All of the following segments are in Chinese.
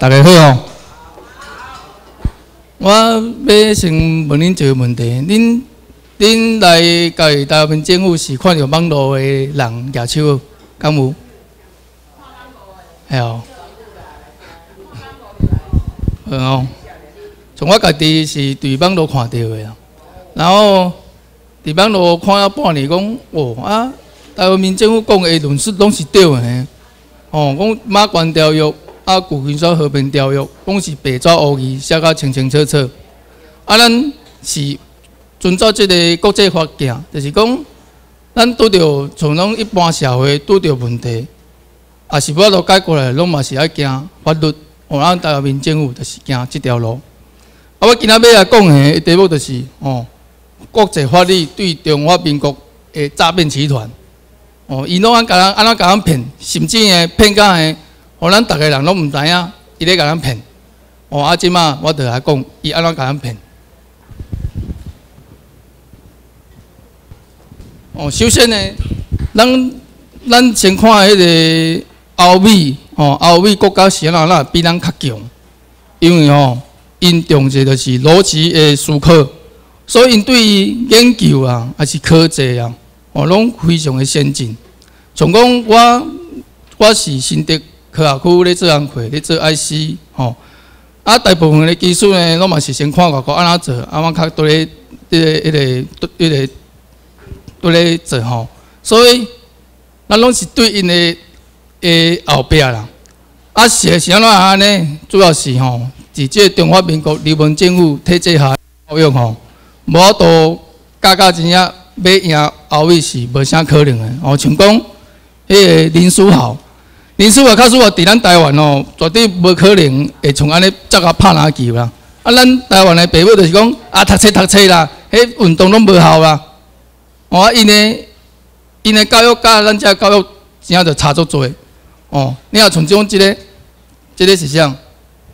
大家好哦。我要先问恁一个问题：恁恁来家台湾政府是看到网络的人举手，敢有？系哦。嗯哦。从我家己是伫网络看到的啦，然后伫网络看了半年，讲哦啊，台湾民政府讲的论述拢是对的。哦，讲马关条约啊，旧金山和平条约，讲是白纸黑字写甲清清楚楚。啊，咱是遵照即个国际法行，就是讲，咱拄着从咱一般社会拄着问题，也是要度解决来，拢嘛是爱行法律。哦，咱台湾民政府就是行即条路。啊，我今仔要来讲的题目就是，哦，国际法律对中华民国的诈骗集团。哦，伊拢安甲人安怎甲人骗，甚至诶骗到诶，哦咱逐个人拢毋知影，伊咧甲人骗。哦，啊，即马我著来讲，伊安怎甲人骗。哦，首先呢，咱咱先看迄个欧美，哦，欧美国家是安怎比咱较强，因为吼，因重视就是逻辑诶思考，所以因对于研究啊，还是科技啊。哦，拢非常的先进。从讲我我是新德科学区咧做工课，咧做 IC 吼。啊，大部分的技术呢，拢嘛是先看外国安怎做，啊，我较多咧迄个、迄个、迄个多咧做吼。所以，咱拢是对因的诶后壁啦。啊，是是安怎安尼？主要是吼，伫即中华民国日本政府体制下教育吼，无法度教教真正。要赢后尾是无啥可能的哦，像讲迄个林书豪，林书豪假使话伫咱台湾哦，绝对无可能会从安尼接啊拍篮球啦。啊，咱台湾的爸母就是讲啊，读册读册啦，迄运动拢无效啦。哦，啊因的因的教育甲咱遮教育真正就差足多。哦，你若从种即个即个是啥？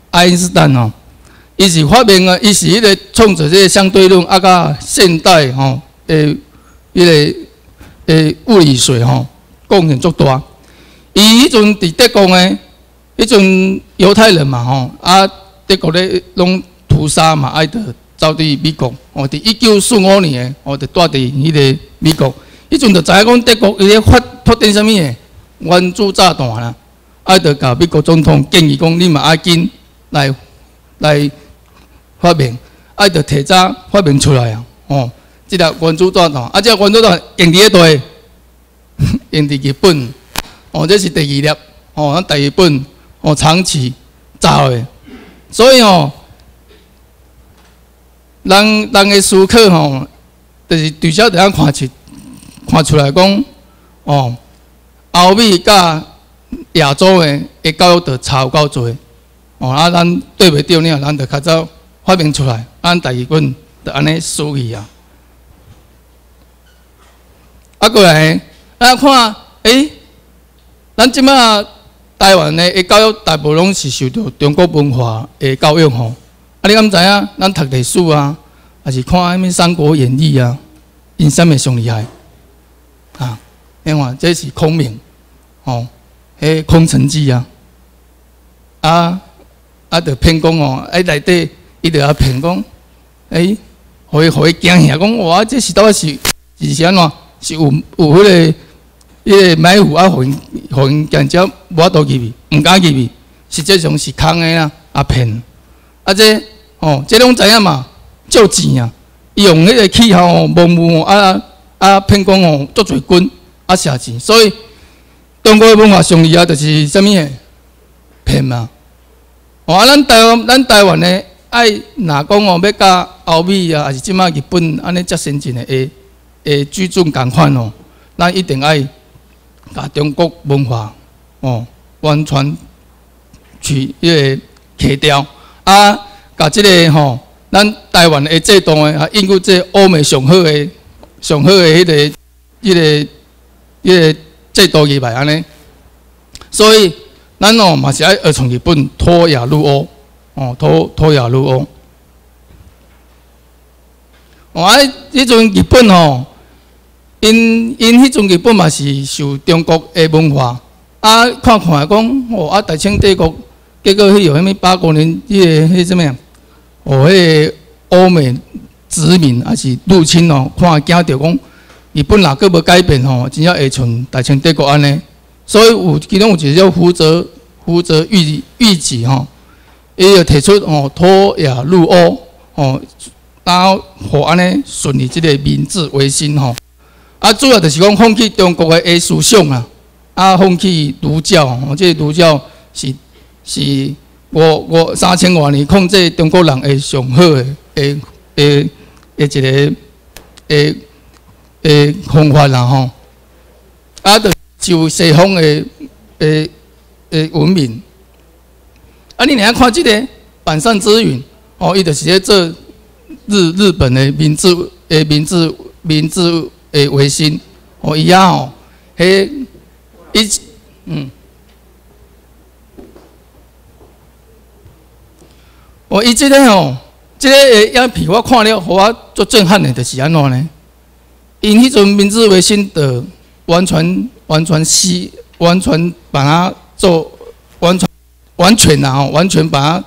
爱因斯坦哦，伊是发明啊，伊是迄个创造即个相对论啊，甲现代吼诶。迄个诶物理学吼贡献足大，伊迄阵伫德国诶，迄阵犹太人嘛吼，啊德国咧拢屠杀嘛，爱得走伫美国，哦，伫一九四五年诶，哦，就住伫迄个美国，迄阵就知影讲德国伊咧发发展啥物诶，原子炸弹啦，爱得甲美国总统建议讲，你嘛爱紧来来发明，爱得提早发明出来啊，哦。即个原子弹啊，即个原子弹用伫倒诶，用伫日本，哦，这是第二粒，哦，咱第二本，哦，长期造诶，所以哦，人人的思考吼，就是至少得样看出看出来讲，哦，欧美甲亚洲诶诶教育着差有够多，哦，啊，咱对袂着呢，咱着较早发明出来，咱第二本着安尼输去啊。啊，过来，咱看，诶，咱即马台湾的教育大部分拢是受到中国文化的教育吼。啊，你敢知影？咱读历史啊，还是看迄物《三国演义》啊，因啥物上厉害？啊，你看，这是孔明，吼，迄空城计啊，啊，啊，着骗讲哦，哎，内底伊着啊骗讲，哎，互伊互伊惊吓，讲哇，这是倒是是是安怎？是有有迄个迄个埋伏啊，互因互因见只无法度入去，毋敢入去，实际上是空的啦，啊骗。啊这哦，这拢知影嘛，借钱啊，伊用迄个气候蒙雾啊啊骗讲哦，足侪军啊写钱，所以中国文化上厉害就是啥物诶？骗嘛。哦，啊，咱台湾咱台湾诶，爱若讲哦，要甲欧美啊，还是即马日本安尼遮先进诶诶。诶，举重共款哦，咱一定爱甲中国文化哦完全去迄个去掉啊，甲即个吼，咱台湾的制度诶，啊，应付即欧美上好诶、上好诶迄个、迄个、迄个制度入来安尼。所以，咱哦嘛是爱学从日本脱亚入欧哦，脱脱亚入欧。哦，啊，迄阵日本哦。因因迄阵日本嘛是受中国诶文化，啊看看讲，哦啊大清帝国结果迄有迄物八国联迄个迄什么呀？哦，迄个欧美殖民还是入侵哦，看惊着讲日本哪个无改变吼，真正会像大清帝国安尼。所以有其中有一个叫福泽福泽谕谕旨吼，伊就提出哦脱亚入欧哦，然后互安尼顺利即个明治维新吼。啊，主要就是讲放弃中国的艺术想啊，啊放弃儒教哦，即儒教是是五五三千多年控制中国人的上好的诶诶诶一个诶诶方法啦吼，啊，就就西方的诶诶文明。啊，你若看即个板上之云哦，伊就是咧做日日本的明治诶明治明治。诶，维新哦，伊啊吼，迄伊嗯，哦，伊即个吼，即个诶影片我看了，互我足震撼的，就是安怎呢？因迄阵明治维新的完全完全西，完全把它做完全完全然后完全把它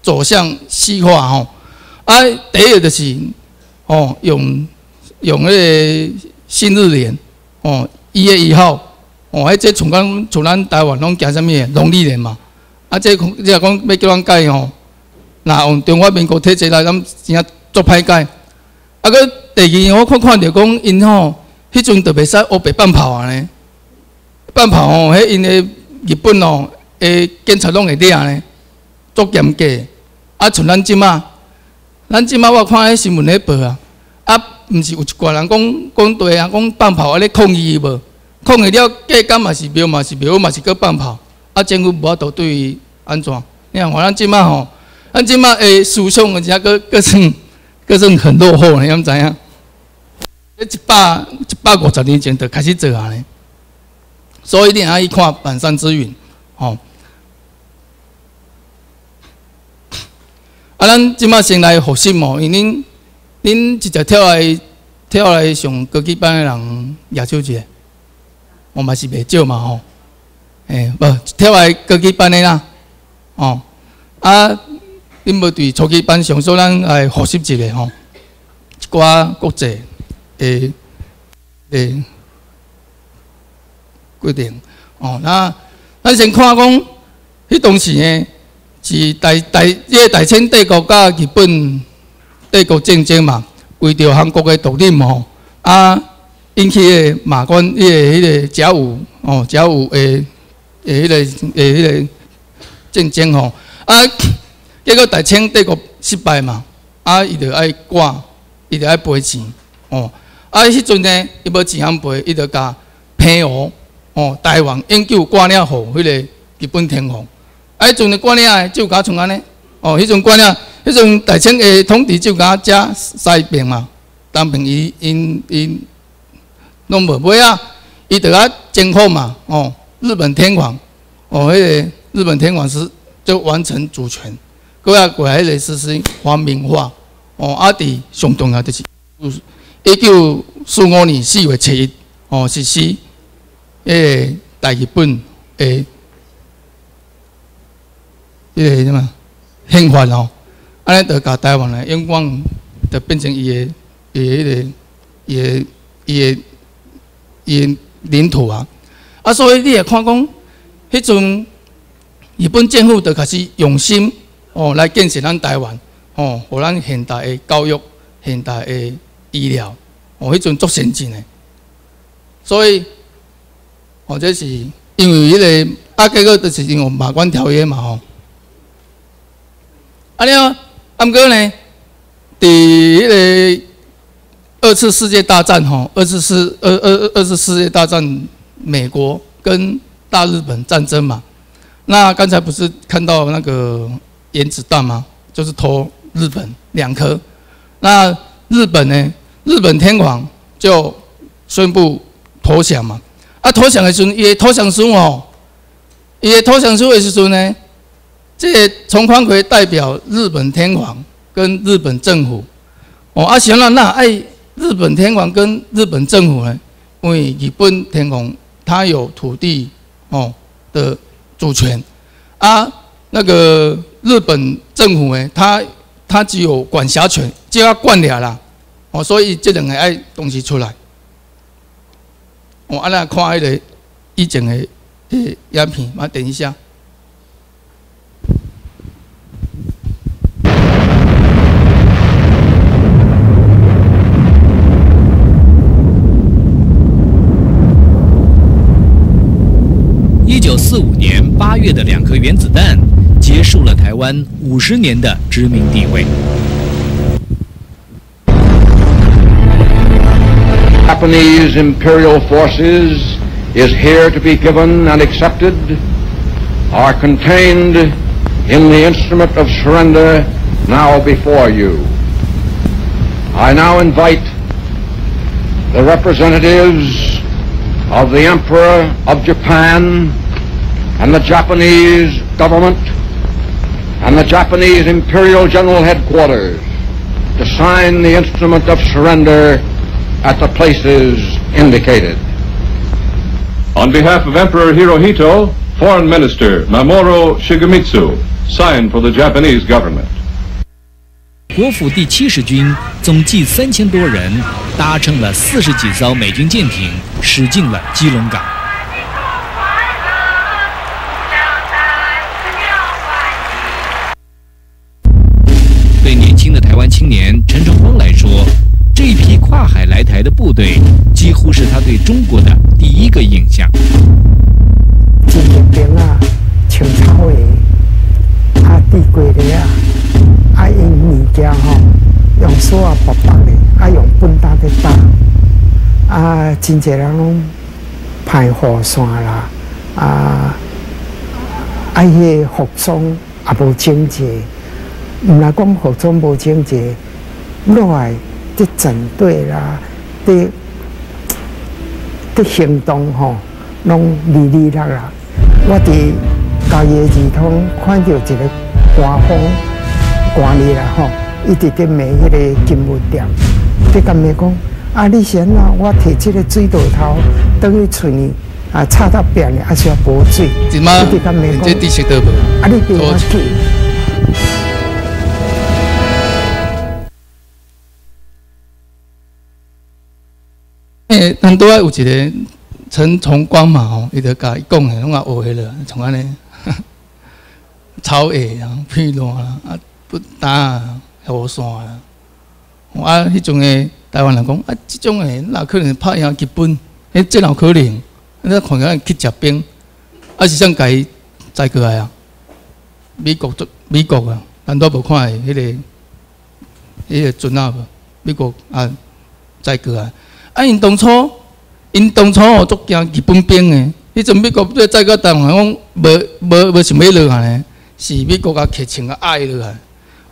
走向西化吼。啊，第一个就是哦用。用迄个新日年，哦，一月一号，哦，迄这从咱从咱台湾拢行啥物诶？农历年嘛，啊，这即个讲要叫咱改吼，那用中华民国体制来，咱真正做歹改。啊，佮第二，我看看着讲因吼，迄阵特别使乌白放炮啊呢，放炮吼，迄因诶日本哦，诶警察拢会抓呢，足严格。啊，像咱即马，咱即马我看迄新闻咧报啊，啊。毋是有一寡人讲讲对啊，讲放炮啊咧抗议无？抗议了，价格嘛是庙嘛是庙嘛是搁放炮，啊政府无法度对伊安怎？你看，咱即马吼，咱即马诶思想而且搁搁算搁算很落后，你敢知影？一百一百五十年前就开始做啊咧，所以一定要看板上之云，吼。啊，咱即马先来复习嘛，因恁。恁直接跳来跳来上高级班的人也少一个，我嘛是袂少嘛吼。诶，无跳来高级班的啦，哦，啊，恁要对初级班上所咱来复习一下吼，一寡国际诶诶规定哦。那咱先看讲，迄当时呢是大大即个大清帝国甲日本。帝国战争嘛，为着韩国的独立嘛，啊引起的马关迄个迄个甲午哦甲午诶诶迄个诶迄个战争吼，啊结果大清帝国失败嘛，啊伊就爱挂，伊就爱赔钱哦，啊迄阵呢伊无钱通赔，伊就甲平湖哦台湾永久挂了互迄个日本天皇，啊迄阵的挂了就甲从安尼哦，迄阵挂了。迄阵大清的统治就甲遮西边嘛，东边伊因因拢无买啊，伊得甲征服嘛，哦，日本天皇，哦，迄个日本天皇是就完成主权，过来过来迄个实施皇民化，哦，啊，伫上重要就是一九四五年四月七日，哦，实施迄个大日本诶，迄个什么宪法哦。安尼，就甲台湾的永远就变成伊的、伊的、迄个、伊的、伊的、伊的领土啊！啊，所以你也看讲，迄阵日本政府就开始用心哦来建设咱台湾哦，互咱现代的教育、现代的医疗哦，迄阵足先进的。所以，或者是因为迄个啊，结果就是因为马关条约嘛吼。啊，你啊。毋过呢，伫迄个二次世界大战吼，二次世二二二次世界大战，美国跟大日本战争嘛。那刚才不是看到那个原子弹吗？就是投日本两颗。那日本呢？日本天皇就宣布投降嘛。啊，投降的时阵，也投降书哦，也投降书的时阵呢？这个从宽奎代表日本天皇跟日本政府，哦，啊，行了，那爱日本天皇跟日本政府呢？因为日本天皇他有土地哦的主权，啊，那个日本政府呢，他他只有管辖权，就要管了啦。哦，所以这两个爱东西出来。我阿那看迄个以前的诶影片，嘛等一下。一九四五年八月的两颗原子弹，结束了台湾五十年的殖民地位。Japanese imperial forces is here to be given and accepted are contained in the instrument of surrender now before you. I now invite the representatives of the Emperor of Japan and the Japanese government and the Japanese Imperial General Headquarters to sign the instrument of surrender at the places indicated. On behalf of Emperor Hirohito, Foreign Minister Mamoru Shigemitsu signed for the Japanese government. 国府第七十军总计三千多人，搭乘了四十几艘美军舰艇，驶进了基隆港。 对中国的第一个印象。金日兵啊，清朝的啊，帝国的啊，啊用物件吼，用手啊薄薄的，啊用笨蛋的打，啊真侪人拢排雨伞啦，啊啊迄服装也无整洁，毋来讲服装无整洁，落来的整队啦，的的行动吼，拢哩哩啦啦。我伫交易系统看到一个官方管理啦吼，一直伫骂迄个金物店，伫甲咪讲啊，你先啦，我摕即个水道头等于厝里啊，插到边咧，还是要补水。即马一直甲咪讲，这地识得无？啊，你给我去。诶，咱拄仔有一个陈崇光嘛吼，伊就甲伊讲诶，拢也学会了，从安尼 草野啊、片乱啦、啊不打啊、雨伞啊，啊，迄种诶台湾人讲啊，即种诶哪可能拍赢日本？迄真有可能，你看起来去食兵，啊是想甲伊载过来啊？美国做美国啊，咱都无看诶迄个迄个船啊无？美国啊载过来。啊！因当初，因当初哦，足惊日本兵诶。迄阵美国要载到台湾，讲无无无想要落下呢，是美国甲客情啊爱落来。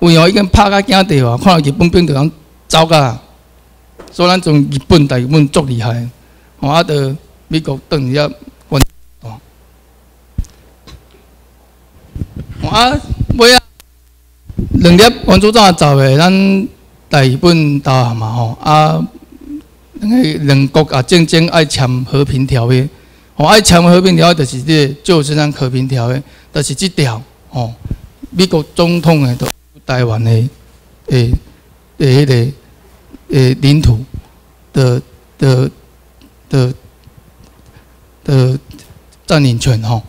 为何已经拍甲惊地啊？看到日本兵就通走甲，所以咱从日本大日本足厉害。我，啊，着美国等一下关哦。啊，尾啊，两粒原子弹走诶，咱大日本投降嘛吼啊。两个两国啊，正正爱签和平条约，哦，爱签和平条约就是这就是咱和平条约，就是这条哦。美国总统的，都台湾的诶诶迄个诶领土的的的的占领权吼。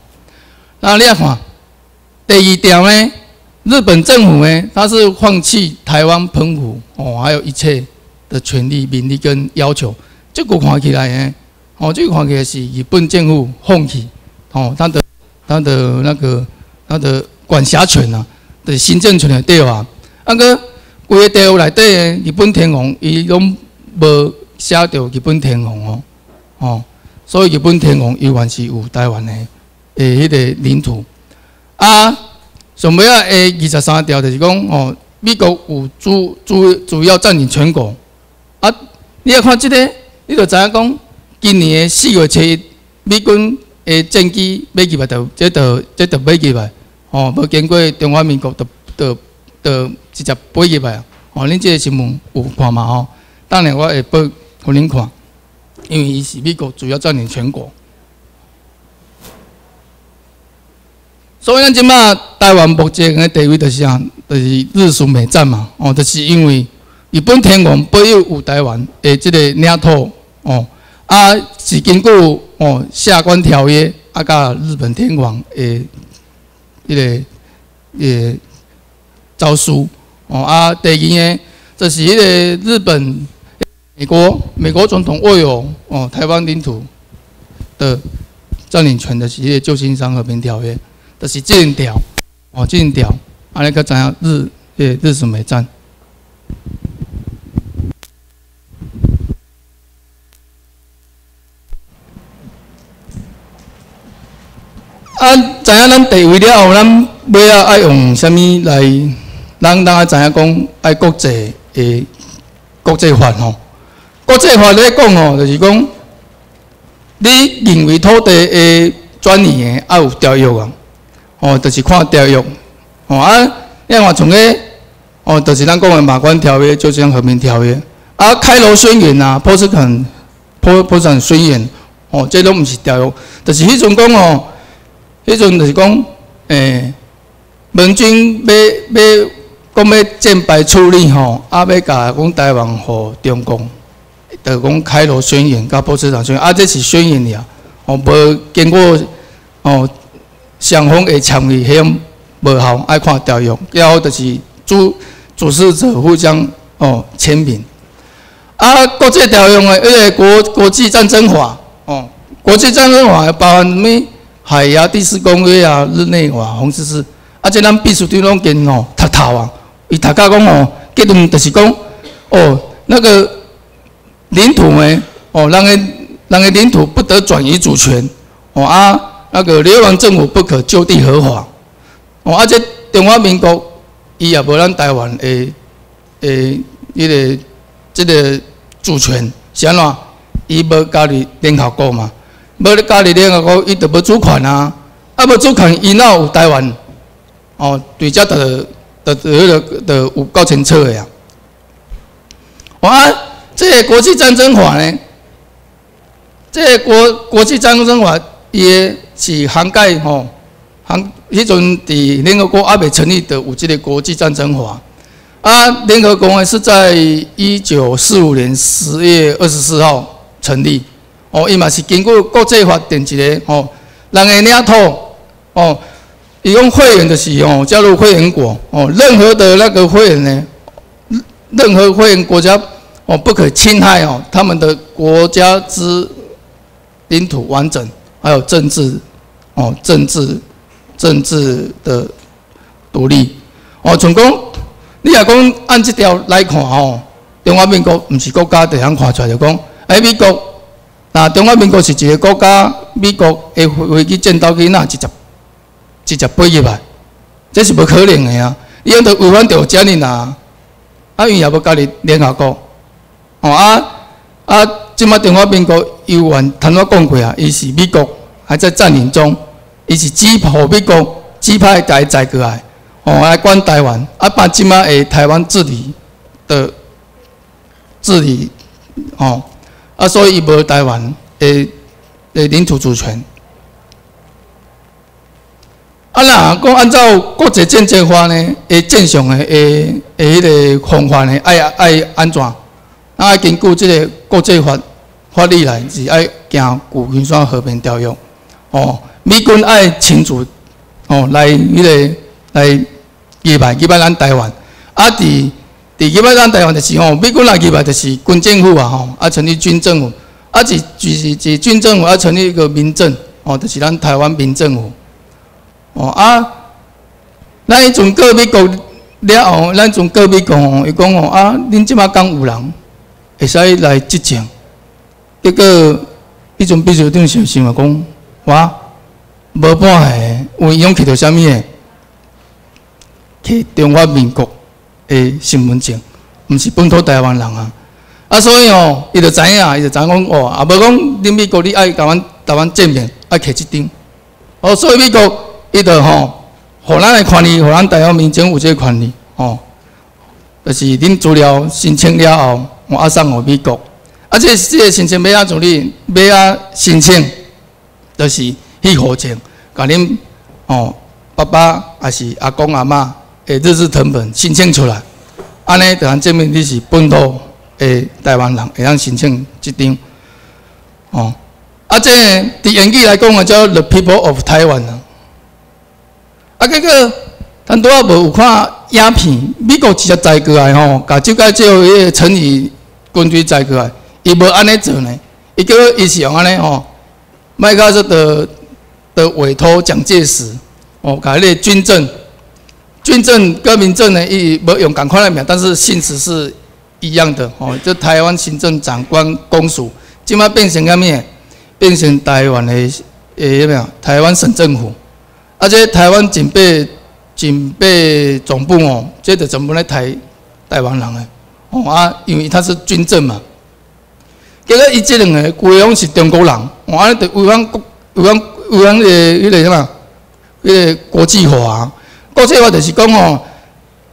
那你看第二条呢？日本政府呢，他是放弃台湾澎湖哦，还有一切。的权利、名利跟要求，这个看起来呢，哦，这个看起来是日本政府放弃，哦，他的、他的那个、他的管辖权啊，的行政权的对吧？啊个规个地内底日本天皇伊拢无写着日本天皇哦，哦，所以日本天皇依然是有台湾的诶迄个领土。啊，上尾啊诶二十三条就是讲哦，美国有主主主要占领全国。你要看即个，你就知影讲，今年诶四月初一，美军诶战机飞入来，就即着即着飞入来，哦，无经过中华民国，就就就直接飞入来。哦，恁即个新闻有看嘛？吼，当然我会报互恁看，因为伊是美国主要占领全国。所以咱即马台湾目前的地位就是啊，就是日苏美战嘛，哦，就是因为日本天皇保有有台湾的即个领土，哦，啊是经过哦下关条约啊，甲日本天皇的迄个诶诏书，哦啊，第二个就是迄个日本、美国美国总统握有哦台湾领土的占领权的是迄个旧金山和平条约。就是这条，哦，这条，啊，那个怎样日，诶，日苏美战。啊，知影咱地位了后，咱尾啊爱用啥物来？咱当然知影讲爱国际诶，国际法吼。国际法咧讲吼，就是讲，你认为土地诶转移诶，爱有条约啊。哦，就是看条约，哦啊，另外从个，哦，就是咱讲的马关条约，就像和平条约，啊，开罗宣言啊，波斯肯，波波斯肯宣言，哦，这拢毋是条约，就是迄阵讲哦，迄阵就是讲，诶，盟军要要讲要战败处理吼，啊，要甲讲台湾互中共，就讲开罗宣言甲波斯坦宣言，啊，这是宣言俩，哦，无经过，哦。双方会参与，迄种无效，爱看条约，然后就是主主事者互相哦签名。啊，国际条约的迄个国国际战争法哦，国际战争法包含什么海牙第四公约啊、日内瓦红十字，啊，这咱必须对拢跟哦读透啊。伊大家讲哦，结论就是讲哦，那个领土呢，哦，人个人个领土不得转移主权哦啊。那个流亡政府不可就地合法，哦，啊且中华民国伊也无咱台湾诶诶，迄个即个主权是安怎？伊无加入联合国嘛？无加入联合国，伊就无主权啊！啊，无主权，伊哪有台湾？哦，对遮的的迄个的有够清楚的呀！啊，这个国际战争法呢？这个国国际战争法也。是涵盖吼，涵迄阵伫联合国还未成立的有即个国际战争法，啊，联合国呢是在一九四五年十月二十四号成立，哦，伊嘛是经过国际法定一个哦，人个领土，哦，伊讲会员的是哦，加入会员国，哦，任何的那个会员呢，任何会员国家哦，不可侵害哦，他们的国家之领土完整，还有政治。哦，政治政治的独立哦，从讲你若讲按这条来看哦，中华民国毋是国家，就通看出来就讲，哎，美国那中华民国是一个国家，美国的飞机、战斗机那直接直接飞入来，这是不可能的啊！伊样都违反条件的呐，啊，伊也无加入联合国，哦啊啊，即马中华民国有完，头我讲过啊，伊是美国。还在占领中，伊是指破美国指派台载过来，哦来管台湾，啊把即马诶台湾治理的治理，哦啊所以伊无台湾诶诶领土主权。啊那讲按照国际政治法呢，诶正常诶诶诶迄个方法呢，爱爱安怎？啊根据即个国际法法律来是爱行旧金山和平条约。哦，美军爱清楚哦，来迄个来击败击败咱台湾。啊，伫伫击败咱台湾就是吼，美国来击败就是军政府啊，吼，啊成立军政府，啊是就是是军政府啊成立一个民政，哦，就是咱台湾民政府。哦啊，咱迄阵过美国了后，咱从过美国吼，伊讲吼啊，恁即马讲有人会使来执政，结果迄阵必须定想想啊讲。我无半下，有用去到啥物诶？去中华民国诶身份证，毋是本土台湾人啊！啊，所以哦，伊就知影，伊就知影讲哦，啊，无讲恁美国你爱甲阮台湾见面，爱摕一张。哦，所以美国伊就吼，互咱诶权利，互咱台湾民众有这个权利，哦，就是恁资料申请了后，我阿送互美国，啊，这这个申请要安怎哩？要啊申请。就是去火箭，甲恁哦，爸爸还是阿公阿嬷诶日志成本申请出来，安尼就通证明你是本土的台湾人，会当申请即张。哦，啊，这伫英语来讲啊，叫 The People of Taiwan 啊。啊，结果咱拄仔无有看影片，美国直接载过来吼，甲即个叫迄个陈宇军队载过来，伊无安尼做呢，伊叫伊是用安尼吼，麦克斯的的委托蒋介石，哦，甲迄个军政，军政跟民政呢，伊无用共款的名，但是性质是一样的哦，就台湾行政长官公署。即马变成个咩？变成台湾的诶，咩啊？台湾省政府，而且台湾警备警备总部哦，这就全部咧台台湾人诶，哦啊，因为他是军政嘛。结果伊即两个规样是中国人，哦，安尼就违反国违反违反诶迄个什么？迄个国际法，国际法就是讲哦，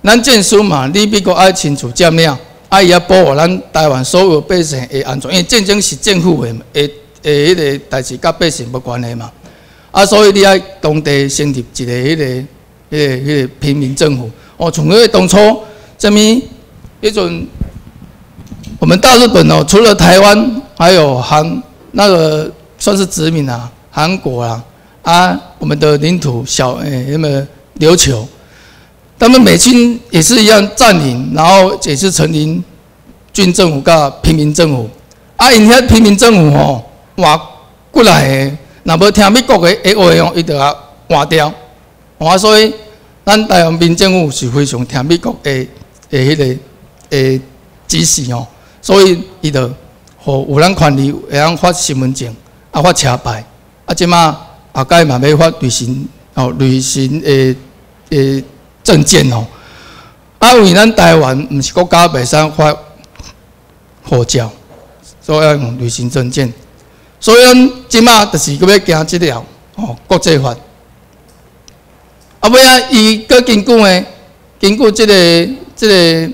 咱证书嘛，你美国爱清楚占领。啊，伊也保护咱台湾所有百姓的安全，因为战争是政府的，诶诶，迄个代志甲百姓无关系嘛。啊，所以你爱当地成立一个迄个、迄个、迄个平民政府。哦，从迄个当初，什么迄阵，我们大日本哦，除了台湾，还有韩那个算是殖民啊，韩国啊，啊，我们的领土小诶，什么琉球。他们美军也是一样占领，然后也是成立军政府甲平民政府。啊，因遐平民政府吼换过来的，若无听美国的话哦，伊就啊换掉。啊，所以咱台湾民政府是非常听美国的的迄个诶指示哦，所以伊就互有人权利会晓发身份证，啊发车牌，啊即马后盖嘛要发旅行哦旅行诶诶。证件哦，啊，因为咱台湾毋是国家，袂使发护照，所以要用旅行证件。所以咱即马就是搁要行即条哦，国际法。啊，尾啊，伊搁根据诶，根据即个即个，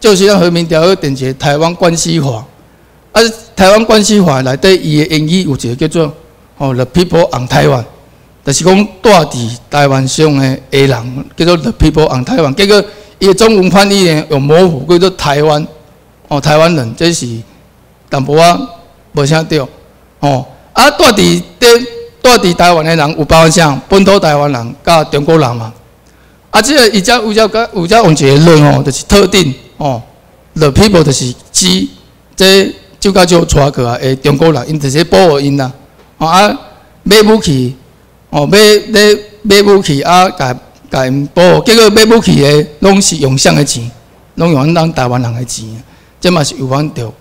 就是咱和平条约定一个台湾关系法。啊，台湾关系法内底伊诶英语有一个叫做哦，The People on Taiwan。就是讲住伫台湾上的下人，叫做 The People on Taiwan。结果伊的中文翻译呢用模糊，叫做台湾哦，台湾人，这是淡薄仔无啥对哦。啊，住伫伫住伫台湾的人有包含啥？本土台湾人甲中国人嘛。啊，即个伊只有只个有只用一个论哦，就是特定哦，The People 就是指这就较少出去啊，诶，中国人因就是保护因啦。啊，买武器。哦，买买买武器啊，甲甲因保，结果买武器的拢是用啥的钱？拢用咱台湾人的钱，这嘛是有反着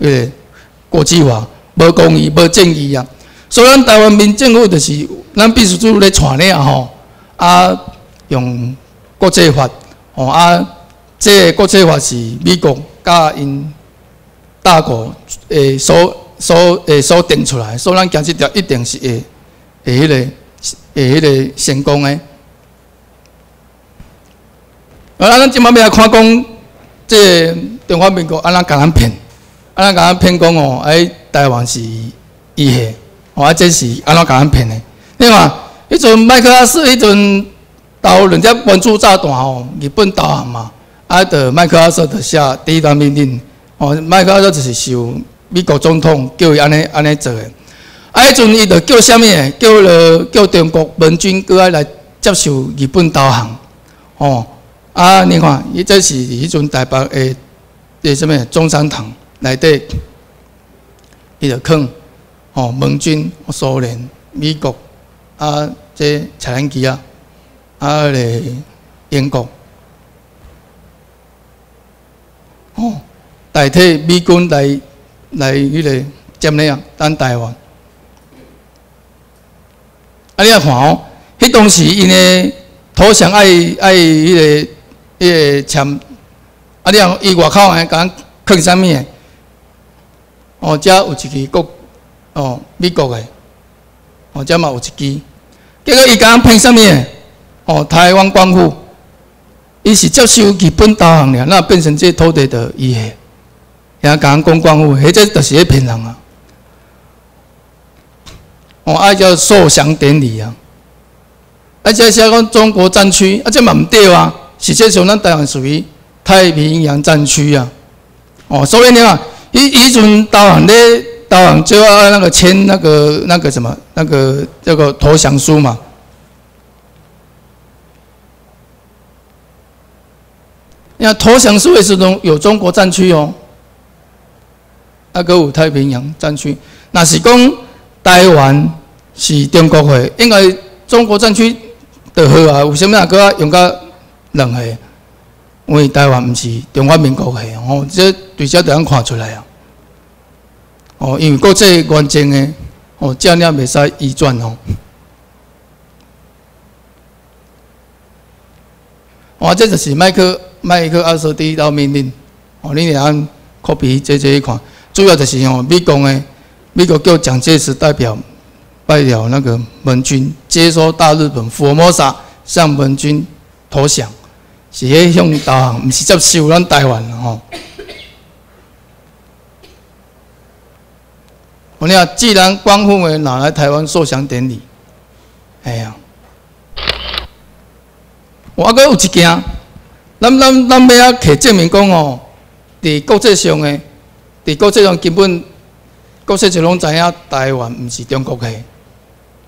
迄个国际化，无公义、无正义啊！所以咱台湾民政府就是咱必须做咧传咧吼，啊，用国际法，哦啊，这国际法是美国甲因大国诶所所诶所定出来，所以咱行即条一定是会。诶，迄个，诶，迄个成功诶。啊，咱即摆要来看讲，即中华民国安怎甲咱骗，安怎甲咱骗讲哦，哎，台湾是伊个，哦，啊，这是安怎甲咱骗诶？你看，迄阵麦克阿瑟迄阵到人家关注炸弹吼，日本投降嘛，啊，着麦克阿瑟着写第一段命令，哦，麦克阿瑟就是受美国总统叫伊安尼安尼做诶。啊！迄阵伊就叫啥物？叫了叫中国盟军过来来接受日本投降。哦，啊！你看，伊这是迄阵台北诶诶啥物中山堂内底，伊就坑哦，盟军、苏联、美国啊，这采兰机啊，啊咧英国哦，代替美军来来迄个占领咱台湾。啊！你啊看哦，迄当时因诶投降爱爱迄个迄个签，啊！你啊，伊外口诶讲囥啥物诶？哦，遮有一支国哦，美国诶，哦，遮嘛有一支。结果伊讲骗啥物诶？哦，台湾光复，伊是接受日本投降了，那变成这土地的伊诶，也讲讲光复，或者就是咧骗人啊。哦，啊叫受降典礼啊，啊这是讲中国战区，啊这嘛毋对啊，实际上咱台湾属于太平洋战区啊，哦，所以呢，以以前导航咧，导航就要那个签那个那个什么那个这个投降书嘛。那投降书也是中有中国战区哦，啊，个有太平洋战区。那是讲台湾是中国的，应该中国战区就好啊。为什么啊？搁用个两个？因为台湾毋是中华民国的哦，这对这就能看出来啊。哦，因为国际原则的哦，这样袂使移转哦。哦，这就是麦克麦克阿瑟第一道命令。哦，你俩按 copy 这这一款，主要就是哦，美国的美国叫蒋介石代表代表那个盟军接收大日本福摩萨，向盟军投降，是迄向导航，毋是接收咱台湾吼。我讲，既然光复为哪来台湾受降典礼？哎呀！我阁有一件，咱咱咱要啊，摕证明讲哦，伫国际上诶，伫国际上根本国际上拢知影台湾毋是中国诶，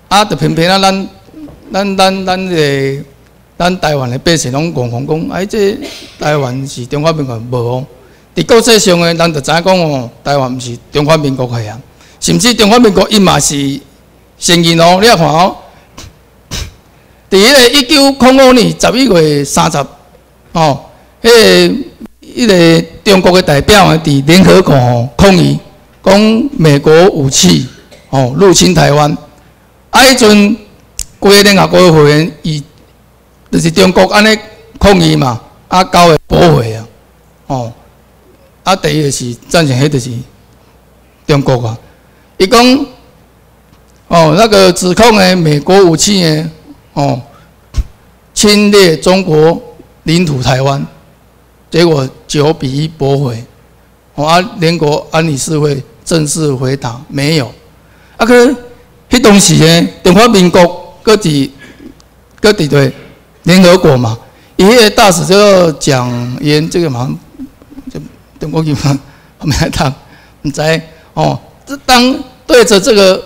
啊，就偏偏啊，咱咱咱咱个咱台湾诶百姓拢讲讲，哎，这台湾是中华民国无哦。伫国际上诶，咱就知影讲哦，台湾毋是中华民国诶啊，甚至中华民国伊嘛是承认哦，你啊看哦。伫迄个一九零五年十一月三十，哦，迄个迄个中国的代表，伫联合国抗议，讲美国武器哦入侵台湾，啊，迄阵规个联合国会员伊就是中国安尼抗议嘛，啊，交会驳回啊，哦，啊，第一个是赞成，迄就是中国啊，伊讲哦，那个指控诶美国武器诶。哦，侵略中国领土台湾，结果九比一驳回。哦，啊，联国安理事会正式回答没有。啊，可迄当时呢，中华民国各地各地对联合国嘛，伊迄个大使就讲言这个嘛，就中国语嘛，后面还谈，唔知哦，这当对着这个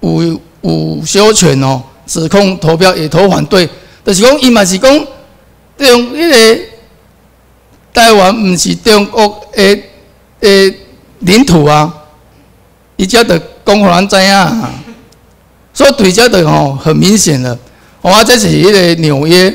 午午休权哦。指控投票也投反对，就是讲伊嘛是讲，中迄个台湾毋是中国的诶领土啊，伊只着讲互咱知影，所以对这的吼很明显了。哦，这是迄个纽约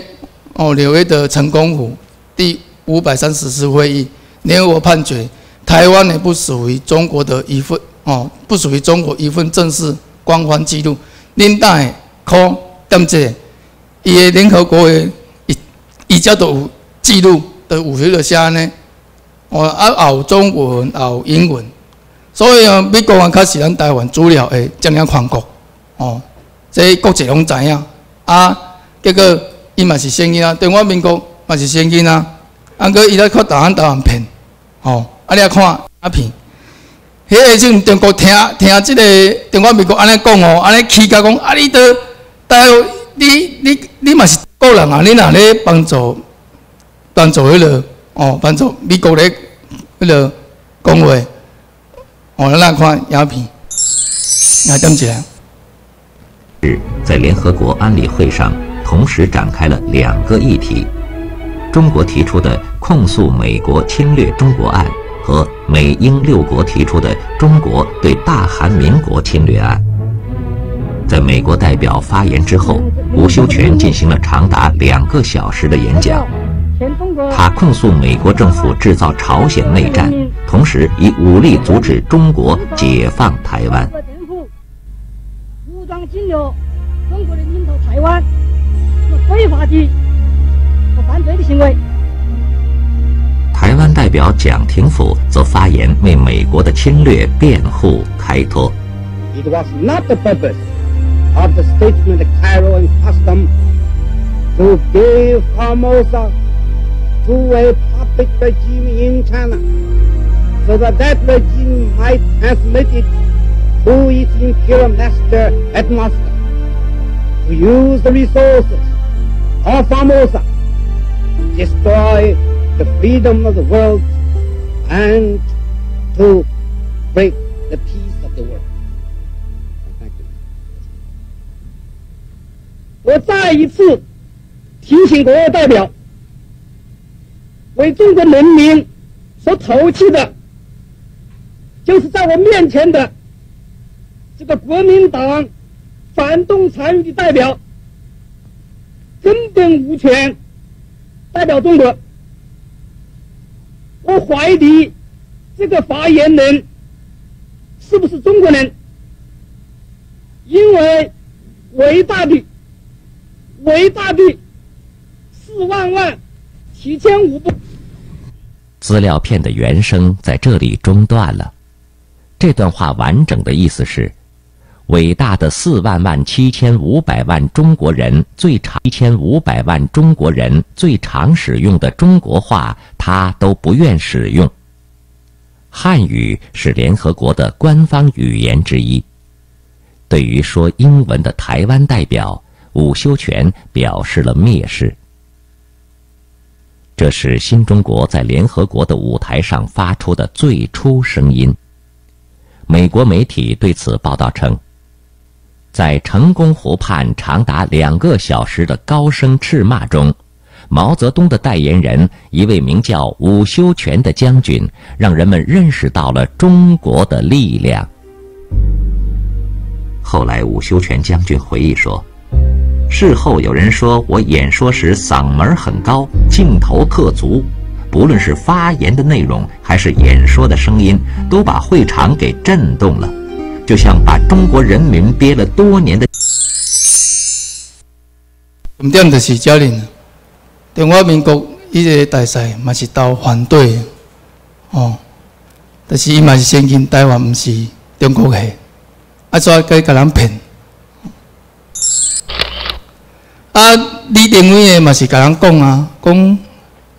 哦，纽约的成功府第五百三十次会议，联合国判决台湾呢不属于中国的一份哦，不属于中国一份正式官方记录，领带。可点这，伊个联合国的伊伊家的记录，的有许个虾呢，哦啊也有中文，也有英文，所以啊，美国人较是咱台湾资料会这样宽广，哦，这国际拢知影，啊，结果伊嘛是先因啊，中华民国嘛是先因啊，啊，搁伊来靠台湾台湾片，哦，啊，你啊看啊片。迄个阵中国听听即个中华民国安尼讲哦，安尼气甲讲，啊，你都。但你你你嘛是个人啊！你若咧帮助帮助迄个哦，帮助美国咧迄个讲话，哦，咱看影片，来点起来。日在联合国安理会上，同时展开了两个议题：中国提出的控诉美国侵略中国案和美英六国提出的中国对大韩民国侵略案。在美国代表发言之后，吴修权进行了长达两个小时的演讲。他控诉美国政府制造朝鲜内战，同时以武力阻止中国解放台湾。武装侵略中国的领土台湾是非法的和犯罪的行为。台湾代表蒋廷甫则发言为美国的侵略辩护开脱。It was not the purpose. of the statesmen of Cairo and custom to give Formosa to a puppet regime in China so that that regime might transmit it who is imperial master at Moscow, to use the resources of Formosa, destroy the freedom of the world, and to break the peace of the world. Thank you. 我再一次提醒国外代表， 为中国人民所投弃的，就是在我面前的这个国民党反动残余的代表，根本无权代表中国。我怀疑这个发言人是不是中国人？因为伟大的、伟大的四万万七千五百。资料片的原声在这里中断了。这段话完整的意思是：伟大的四万万七千五百万中国人最常一千五百万中国人最常使用的中国话，他都不愿使用。汉语是联合国的官方语言之一。对于说英文的台湾代表，伍修权表示了蔑视。这是新中国在联合国的舞台上发出的最初声音。美国媒体对此报道称，在成功湖畔长达两个小时的高声斥骂中，毛泽东的代言人一位名叫伍修权的将军，让人们认识到了中国的力量。后来，伍修权将军回忆说。事后有人说我演说时嗓门很高，镜头特足，不论是发言的内容还是演说的声音，都把会场给震动了，就像把中国人民憋了多年的。重点就是教练，中华民国伊个大赛嘛是到反对，哦，但是伊嘛是先进台湾，毋是中国的，啊，怎该甲人骗？啊，李登辉诶嘛是甲人讲啊，讲，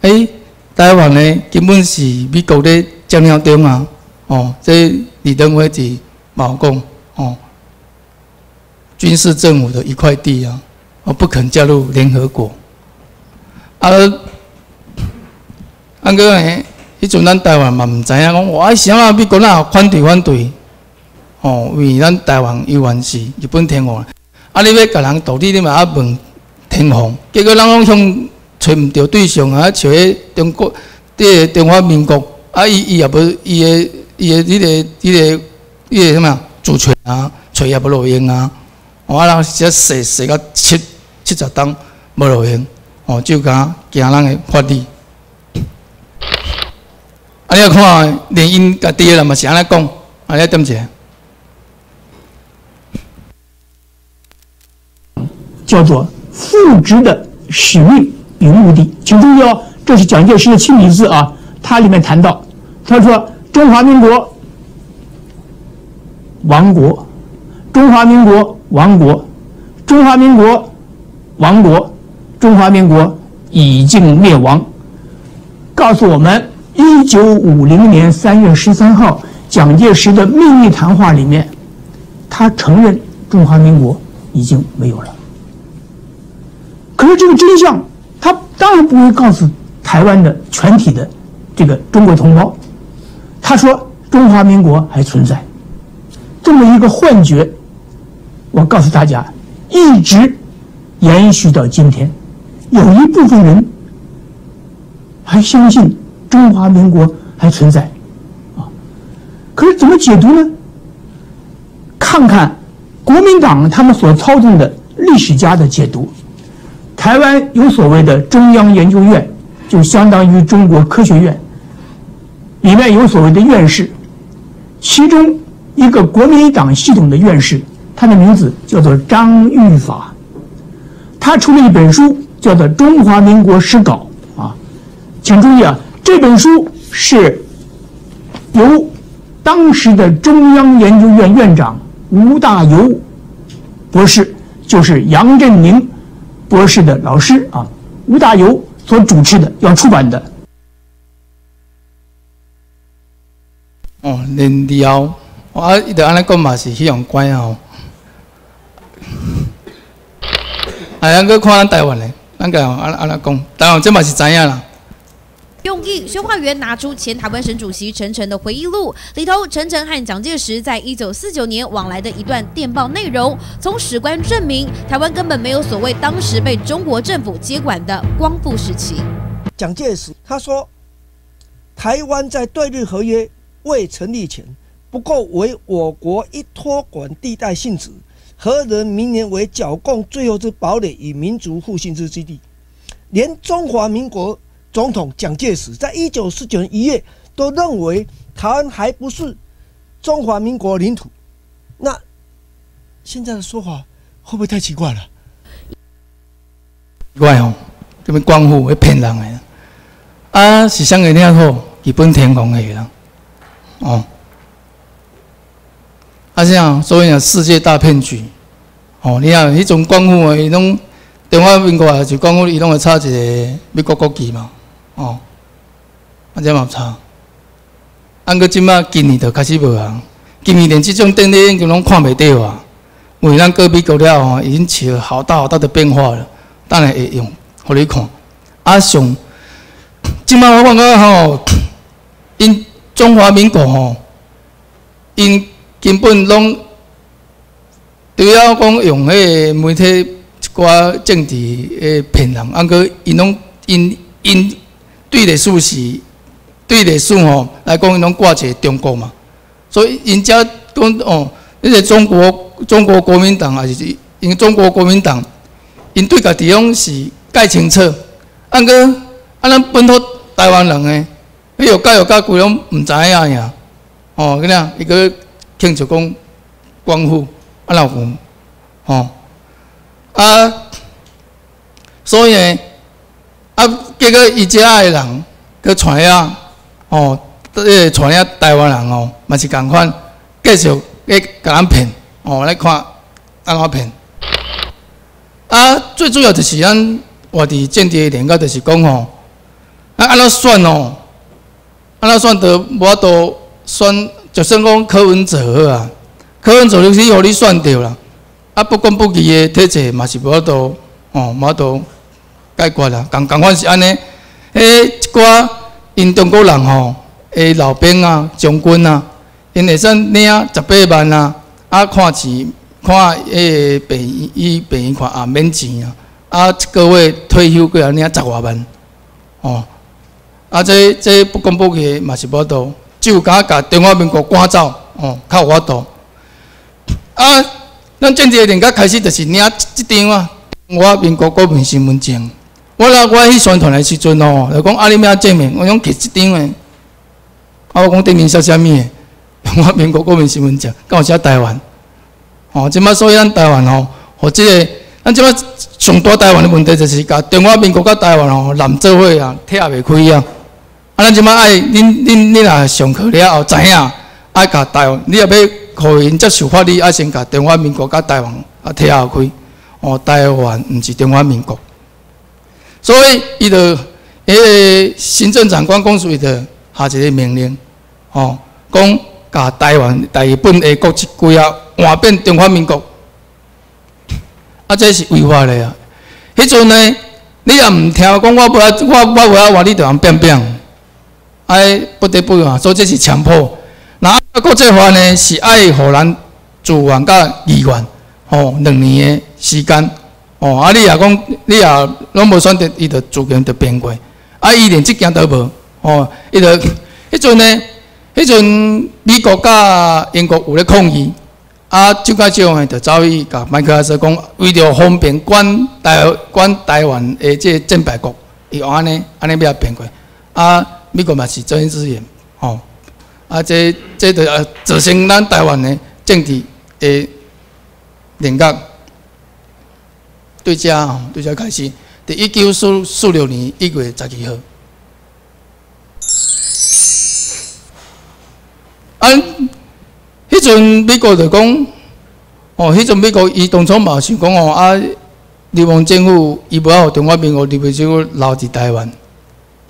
诶，台湾呢根本是美国咧占领中啊，哦，这李登辉是毛讲，哦，军事政府的一块地啊，哦，不肯加入联合国。啊，啊个呢，迄阵咱台湾嘛毋知影讲，我爱想啊，美国哪反对反对，哦，因为咱台湾依然是日本天皇，啊，你要甲人道理，你嘛要问。天皇，结果人拢向找毋着对象啊，找迄中国，即个中华民国，啊，伊伊也无伊个伊个迄个迄个迄个什么主权啊，找也无路用啊，我人只说说到七七十档无路用，哦，就讲惊人个法律。啊，你看连因家己个嘛是安尼讲，啊，你点者？叫做。复职的使命与目的，请注意哦，这是蒋介石的亲笔字啊。他里面谈到，他说：“中华民国亡国，中华民国亡国，中华民国亡国，中华民国已经灭亡。”告诉我们，一九五零年三月十三号，蒋介石的秘密谈话里面，他承认中华民国已经没有了。可是这个真相，他当然不会告诉台湾的全体的这个中国同胞。他说中华民国还存在，这么一个幻觉，我告诉大家，一直延续到今天，有一部分人还相信中华民国还存在，啊，可是怎么解读呢？看看国民党他们所操纵的历史家的解读。台湾有所谓的中央研究院，就相当于中国科学院，里面有所谓的院士，其中一个国民党系统的院士，他的名字叫做张玉法，他出了一本书，叫做《中华民国史稿》啊，请注意啊，这本书是由当时的中央研究院院长吴大猷博士，就是杨振宁。博士的老师啊，吴大猷所主持的要出版的。哦，那你要，我啊，伊着安尼讲嘛是希望乖哦。哎，咱搁看咱台湾嘞，咱个安安尼讲，台湾这嘛是知影啦。用意宣化员拿出前台湾省主席陈诚的回忆录，里头陈诚和蒋介石在一九四九年往来的一段电报内容，从史观证明，台湾根本没有所谓当时被中国政府接管的光复时期。蒋介石他说，台湾在对日合约未成立前，不过为我国一托管地带性质。何人明年为剿共最后之堡垒与民族复兴之基地？连中华民国总统蒋介石在一九四九年一月都认为台湾还不是中华民国领土。那现在的说法会不会太奇怪了？奇怪哦，这边光复会骗人的，啊是相个领好，日本天皇的啦，哦。啊，这样，所以啊，世界大骗局，哦，你看，迄种光复啊，伊拢中华民国啊，就光复，伊拢会插一个美国国旗嘛，哦，啊，这嘛差，安个即马今年就开始无啊，今年连即种电影经拢看袂到啊，因为咱隔壁国了吼，已经起了好大好大的变化了，当然会用，互你看。啊，上，即马我感觉吼，因中华民国吼，因。根本拢除了讲用迄个媒体一寡政治诶骗人，啊，佮因拢因因对历史是对历史吼来讲，拢挂一个中国嘛，所以因遮讲哦，迄个中国中国国民党也是因中国国民党，因对家己拢是介清楚，啊，佮啊咱本土台湾人诶，迄有介有介规拢毋知影呀，哦，咁样伊个。庆祝讲光复啊，老公，吼啊，所以呢，啊，结果伊遮个人去传遐，哦，个传遐台湾人哦，嘛是共款，继续去甲人骗，哦，来看安怎骗。啊，最主要就是咱外地间谍联个，就是讲吼，啊，安怎算哦，安怎算得无法度算。就算讲柯文哲啊，柯文哲就是互你选着啦，啊不公不义的体制嘛是无法度哦，无法度解决啦。共共款是安尼，迄一寡因中国人吼，诶老兵啊、将军啊，因会使领十八万啊，啊看钱看迄病医病院看啊免钱啊，啊一个月退休过来领十外万，哦，啊这这不公不义嘛是无法度。就敢甲中华民国赶走，哦，较有法度。啊，咱政治连甲开始就是领即张啊，中华民国国民身份证。我来我去宣传的时阵哦，就讲阿里咩证明，我讲摕一张诶。啊，我讲顶面写啥物诶？中华民国国民身份证，敢有写台湾？哦，即摆所以咱台湾哦，或即个，咱即摆上大台湾的问题就是甲中华民国甲台湾哦南做伙啊，拆袂开啊。啊，咱即摆爱，恁恁恁若上课了后知影，爱甲台湾，你若要互因接受法律，爱先甲中华民国甲台湾啊拆开。哦，台湾毋是中华民国，所以伊就迄个行政长官公署伊就下一个命令，哦，讲甲台湾大本的国籍规啊换变中华民国，啊，这是违法的啊。迄阵呢，你若毋听讲，我不要我我不要话，你就通变变。爱不得不啊，所以这是强迫。那国际法呢，是爱互咱自愿甲意愿，吼，两年的时间，哦，啊，你也讲，你也拢无选择，伊就自行就变过。啊，伊连即件都无，哦，伊就迄阵呢，迄阵美国甲英国有咧抗议，啊，蒋介石呢就走去甲麦克阿瑟讲，为着方便管台管台湾的即个战败国，伊用安尼安尼要变过，啊。美国嘛是睁一只眼，吼，啊，这这个呃执行咱台湾的政治的领导，对遮吼，对遮开始，伫一九四四六年一月十二号，啊，迄阵美国就讲，哦，迄阵美国伊当初嘛想讲哦，啊，日本政府伊无要中华民国日本政府留伫台湾，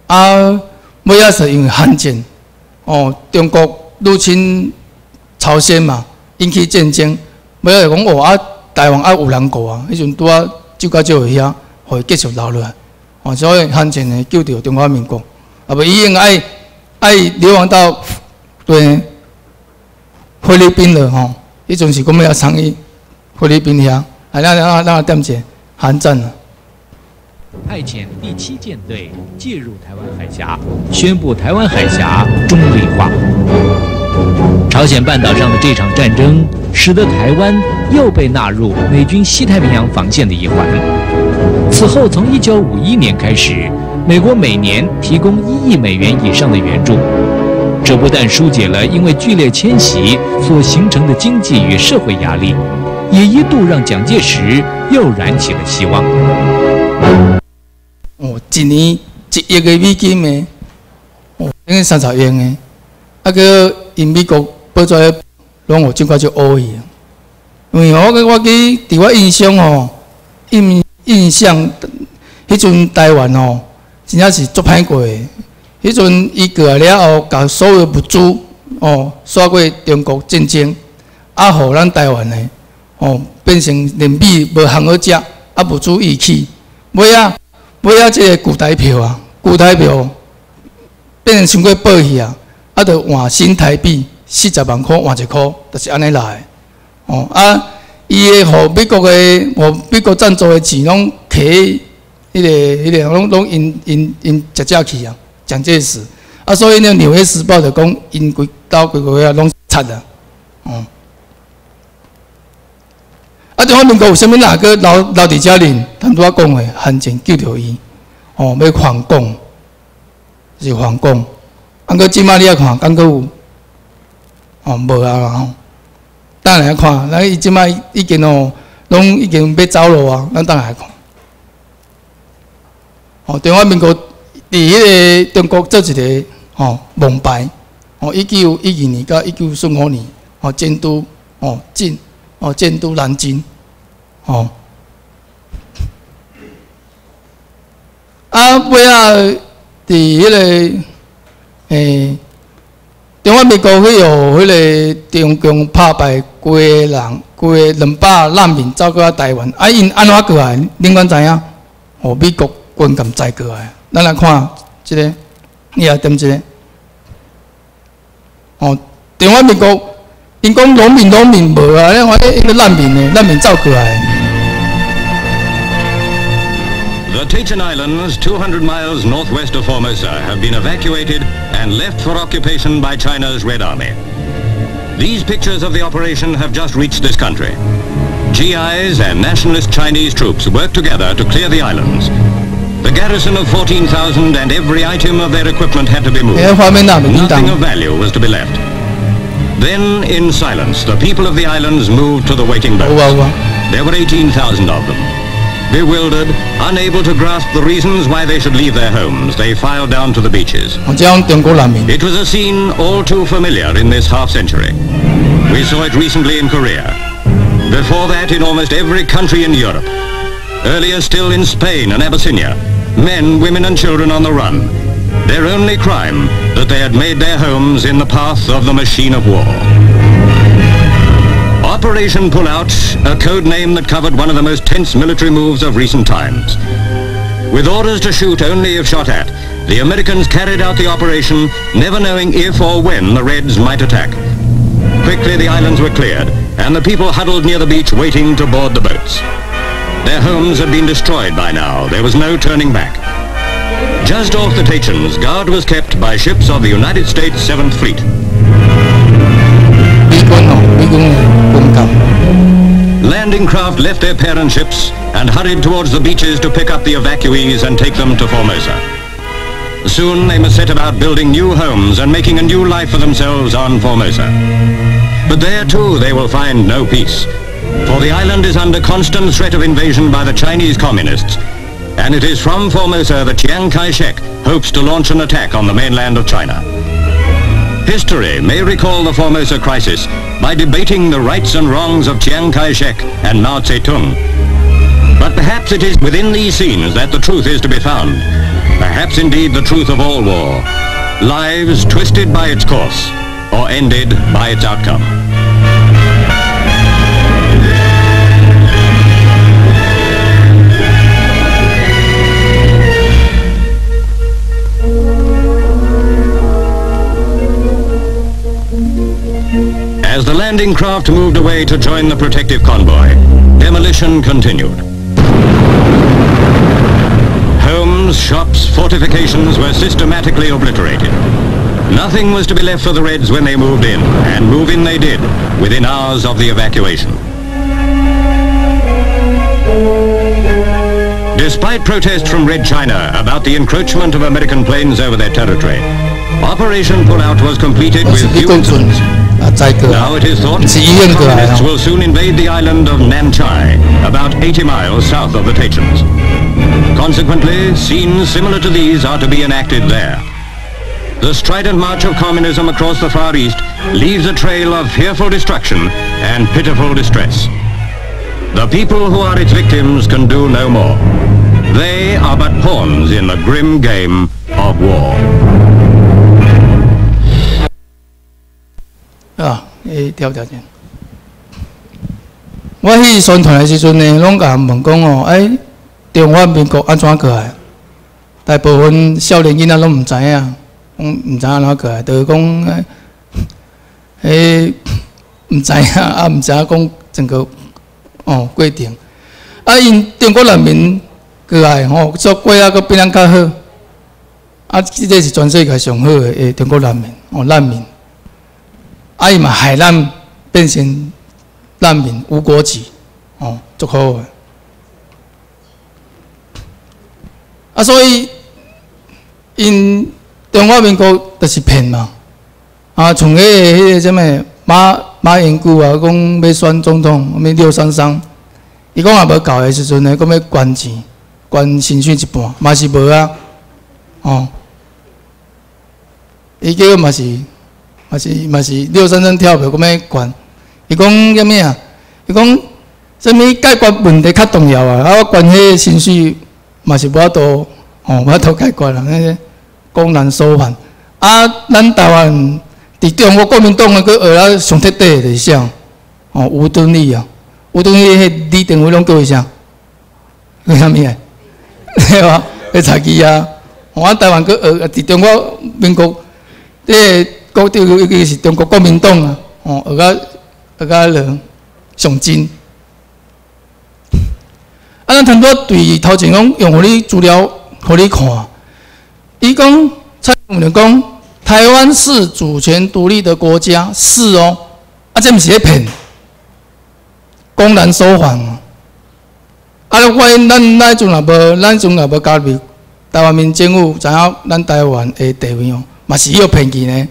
啊。尾仔是因为汉奸，哦，中国入侵朝鲜嘛引起战争，尾仔讲哦啊台湾啊有人过啊，迄阵拄啊就甲就会遐，互伊继续留落来，哦所以罕见的救着中华民国，啊不伊应爱爱流亡到对菲律宾了吼，迄阵是讲要参与菲律宾遐，啊咱咱咱点者韩战了。派遣第七舰队介入台湾海峡，宣布台湾海峡中立化。朝鲜半岛上的这场战争，使得台湾又被纳入美军西太平洋防线的一环。此后，从1951年开始，美国每年提供一亿美元以上的援助，这不但疏解了因为剧烈迁徙所形成的经济与社会压力，也一度让蒋介石又燃起了希望。哦，一年一亿个美金的，哦，应该三十亿的，那个因美国报出来，拢有即块就乌去。因为我我记伫我印象哦，印印象，迄阵台湾哦，真正是足歹过的。迄阵伊过来了后，甲所有物资哦，刷过中国战争，啊，互咱台湾的哦，变成连米无通好食，啊，物资义气，尾啊。买啊，即个旧台票啊，旧台票变成伤过报去啊，啊，着换新台币四十万箍换一箍，就是安尼来。哦，啊，伊个互美国个，互美国赞助的钱拢摕迄个、迄个，拢拢因因因食食去啊，蒋介石。啊，所以呢，《纽约时报》就讲，因规到规个啊，拢拆啊，哦。啊！中华民国有啥物哪个老老伫遮哩？他拄啊讲诶，汉奸救着伊，哦，要反共，是反共。啊，搁即马你啊看，敢搁有？哦，无啊啦吼。等下看，咱伊即马已经哦，拢已经要走咯啊，咱等下看。哦，中华民国伫迄个中国做一个哦，蒙牌。哦，一九一二年到一九四五年，哦，监督哦，进。哦，监督南京，哦，啊，尾啊，伫迄个诶，中华民国迄有迄个中共拍败几个人，规个两百难民走过来台湾，啊，因安怎过来？恁敢知影？哦，美国军舰载过来。咱来看即个，你也点即个？哦，中华民国。因讲农民农民无啊，因为因个难民呢，难民走过来。The Taichan Islands, 200 miles northwest of Formosa, have been evacuated and left for occupation by China's Red Army. These pictures of the operation have just reached this country. GIs and nationalist Chinese troops work together to clear the islands. The garrison of 14,000 and every item of their equipment had to be moved. Nothing of value was to be left. Then, in silence, the people of the islands moved to the waiting boats. There were 18,000 of them. Bewildered, unable to grasp the reasons why they should leave their homes, they filed down to the beaches. It was a scene all too familiar in this half-century. We saw it recently in Korea. Before that, in almost every country in Europe. Earlier still in Spain and Abyssinia. Men, women and children on the run, their only crime, that they had made their homes in the path of the machine of war. Operation Pullout, a code name that covered one of the most tense military moves of recent times. With orders to shoot only if shot at, the Americans carried out the operation, never knowing if or when the Reds might attack. Quickly the islands were cleared, and the people huddled near the beach waiting to board the boats. Their homes had been destroyed by now. There was no turning back. Just off the Tachans, guard was kept by ships of the United States 7th Fleet. Landing craft left their parent ships and hurried towards the beaches to pick up the evacuees and take them to Formosa. Soon they must set about building new homes and making a new life for themselves on Formosa. But there too they will find no peace, for the island is under constant threat of invasion by the Chinese communists and it is from Formosa that Chiang Kai-shek hopes to launch an attack on the mainland of China. History may recall the Formosa crisis by debating the rights and wrongs of Chiang Kai-shek and Mao Zedong. But perhaps it is within these scenes that the truth is to be found. Perhaps indeed the truth of all war. Lives twisted by its course or ended by its outcome. Landing craft moved away to join the protective convoy. Demolition continued. Homes, shops, fortifications were systematically obliterated. Nothing was to be left for the Reds when they moved in, and move in they did, within hours of the evacuation. Despite protests from Red China about the encroachment of American planes over their territory, Operation Pullout was completed with few incidents. Now it is thought communists will soon invade the island of Nanchai, about 80 miles south of the Taichan's. Consequently, scenes similar to these are to be enacted there. The strident march of communism across the Far East leaves a trail of fearful destruction and pitiful distress. The people who are its victims can do no more. They are but pawns in the grim game of war. 调条件。我去宣传的时阵呢，拢甲人问讲哦，哎，中华民国安怎过来？大部分少年囡仔拢毋知影，讲毋知影安怎过来，就是讲，诶、毋知影啊，毋知影讲整个哦过程。啊，因中国人民过来吼，做过啊，佫比咱较好。啊，即个是全世界上好的诶中国人民哦，难民。啊，伊嘛害咱变成难民无国籍，哦，足好个。啊，所以因中华民国就是骗嘛，啊，从迄个迄个什么马马英九啊，讲要选总统，咩六三三，伊讲也无够的时阵呢，讲要捐钱，捐薪水一半，嘛是无啊，哦，伊叫嘛是。嘛是嘛是六三三跳票，咁要管。伊讲啥物啊？伊讲啥物解决问题较重要啊？啊，我管迄薪水嘛是无法度，吼，无法度解决啦。迄个公然收犯。啊，咱台湾伫中国国民党个，佫学了上彻底的就是啥？哦，吴敦义啊，吴敦义迄李登辉拢叫伊啥？叫啥物啊？对吧？迄查机啊！我台湾佫学伫中国民国，即个。国对尤其是中国国民党啊，哦，学甲学甲了上进。啊，咱很多对头前讲用互你资料，互你看。伊讲蔡英文讲，台湾是主权独立的国家，是哦。啊，这毋是咧骗，公然说谎啊。啊，我咱咱阵也无，咱阵也无加入台湾民政府，知影咱台湾的地位哦，嘛是要骗去呢。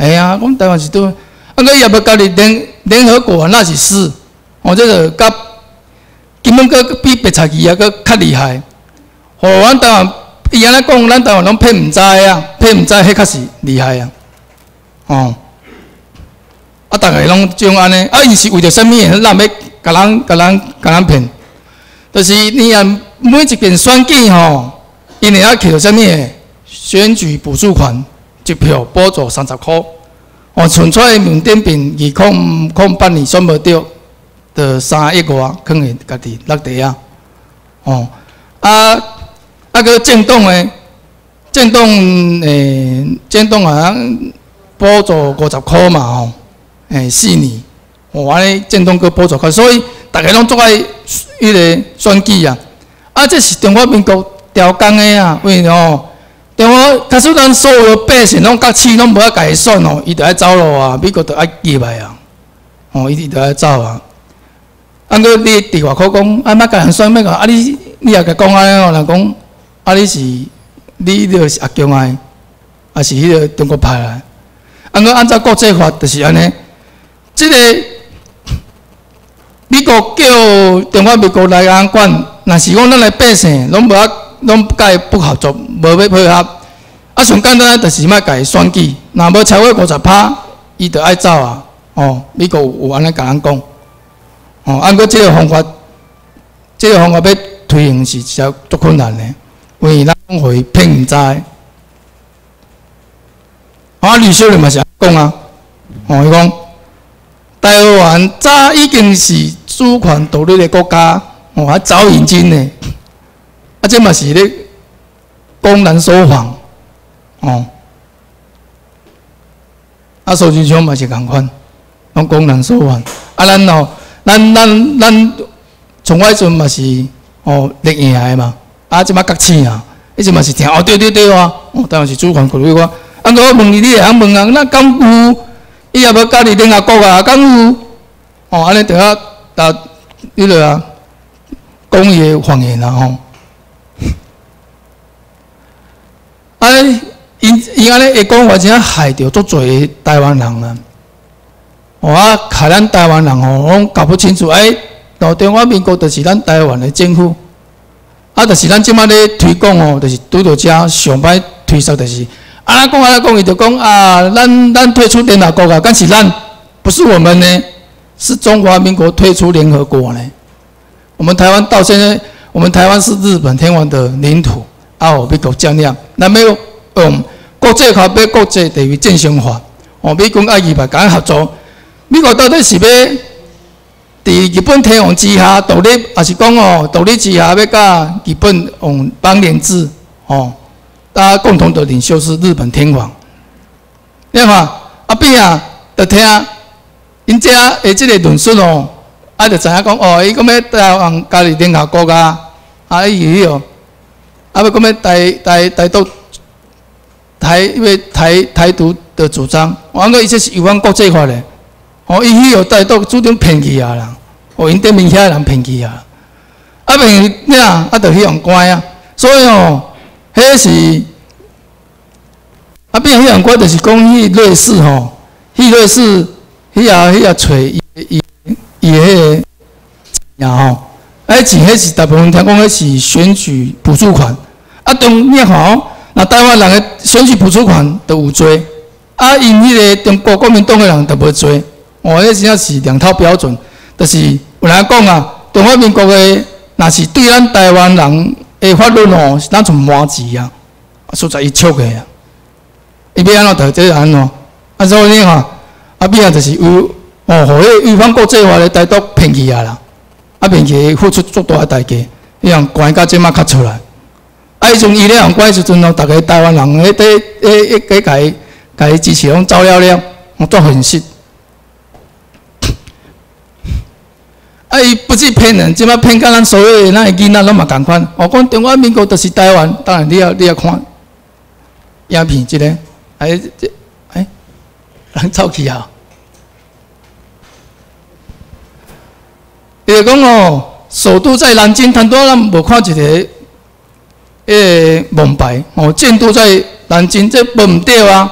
哎呀，我们台湾是都，啊，佮伊也要加入联联合国，那是死。哦，这个甲根本佮比白菜鱼啊佮较厉害。互阮台湾伊安尼讲，咱台湾拢骗毋知啊，骗毋知，迄较是厉害啊。哦，啊，逐个拢种安尼，啊，伊是为着啥物？咱要甲人、甲人、甲人骗，就是你啊，每一件选举吼，因会晓摕到啥物？选举补助款。一票补助三十箍，哦，存出来缅甸币二空空八年选无着，着三亿外，囥伫家己落地啊，哦，啊啊个政党诶，政党诶，政党啊，补助五十箍嘛吼，诶四年，哦，安尼政党个补助款，所以逐个拢做爱迄个选举啊，啊，这是中华民国调工诶啊，为吼。中国假使咱所有百姓拢甲市拢无法家己选哦，伊着爱走路啊，美国着爱入来啊，哦，伊着爱走啊。啊，佮你伫外口讲，啊，莫甲人选，莫甲啊你，你也甲讲安尼哦，人讲啊你是你着是阿强诶，啊是迄个中国派来。啊，佮按照国际法，着是安尼。即个美国叫中华民国来安管，若是讲咱诶百姓拢无法。拢甲伊不合作，无要配合。啊，上简单就是莫甲伊选举，若要超过五十趴，伊就爱走啊。哦，美国有安尼甲咱讲。哦，按过即个方法，即个方法要推行是实足困难的，因为咱会骗毋知。啊，吕小人嘛是讲啊，哦，伊讲台湾早已经是主权独立的国家，哦，还早引进的。啊，这嘛是咧公然说谎，哦。啊，苏贞昌嘛是共款，拢讲人所愿。啊，咱哦，咱咱咱从外阵嘛是哦立赢的嘛，啊，即马国试啊，迄阵嘛是听哦，对对对啊，哦，当然是主管考虑我。啊，我问你，你会晓问啊？那敢有？伊也无教你联合国啊？敢有？哦，安尼着啊，达迄个啊，讲伊的谎言啊吼。啊，因因安尼会讲话，真啊害着足侪台湾人啊！哦啊，害咱台湾人吼，拢搞不清楚。哎，到中华民国就是咱台湾的政府，啊，就是咱即马咧推广哦，就是拄着遮上摆推销，就是啊，讲啊讲伊就讲啊，咱咱退出联合国啊，但是咱不是我们呢，是中华民国退出联合国呢。我们台湾到现在，我们台湾是日本天皇的领土。啊，美国降量，那没有用国际法被国际地位正常化，哦，美国爱伊白讲合作。美国到底是要伫日本天皇之下独立，还是讲哦独立之下要甲日本用邦联制？哦，大家共同的领袖是日本天皇。你看阿边啊，就听因遮诶即个论述哦，啊，就知影讲哦，伊讲要台湾加入联合国啊，啊，伊哦。啊，要讲要台台台独台因为台台独的主张，我讲伊这是有关国际法的，哦，伊迄个台独主张骗去啊啦，哦，因对面遐人骗去啊，啊，骗呀，啊，着去用乖啊，所以哦，迄是啊，变迄样乖，就是讲迄瑞士吼，迄瑞士迄也迄也找伊伊伊迄个。哎，钱迄是大部分听讲，迄是选举补助款。啊，中你好，那台湾人的选举补助款都有做，啊，因迄个中国国民党的人都无做。哦，迄真正是两套标准。就是有人讲啊，中华民国的若是对咱台湾人的法律吼，是那种麻子啊，实在伊笑个啊。伊要安怎着这安怎？啊，所以你看，啊，变啊就是有哦，互迄违反国际法的台独骗去啊啦。啊，并且付出足大诶代价，伊样关到即马较出来。啊，迄阵伊咧用关时阵哦，逐个台湾人迄底迄迄个甲伊甲伊支持拢走了了，我做很实。啊，伊不是骗人，即马骗甲咱所有诶咱诶囡仔拢嘛共款。我讲中华民国就是台湾，当然你要你要看鸦片即个，哎这哎，人走去啊！就讲哦，首都在南京，很多人无看一个，诶，蒙牌哦，建都在南京，这无毋对啊，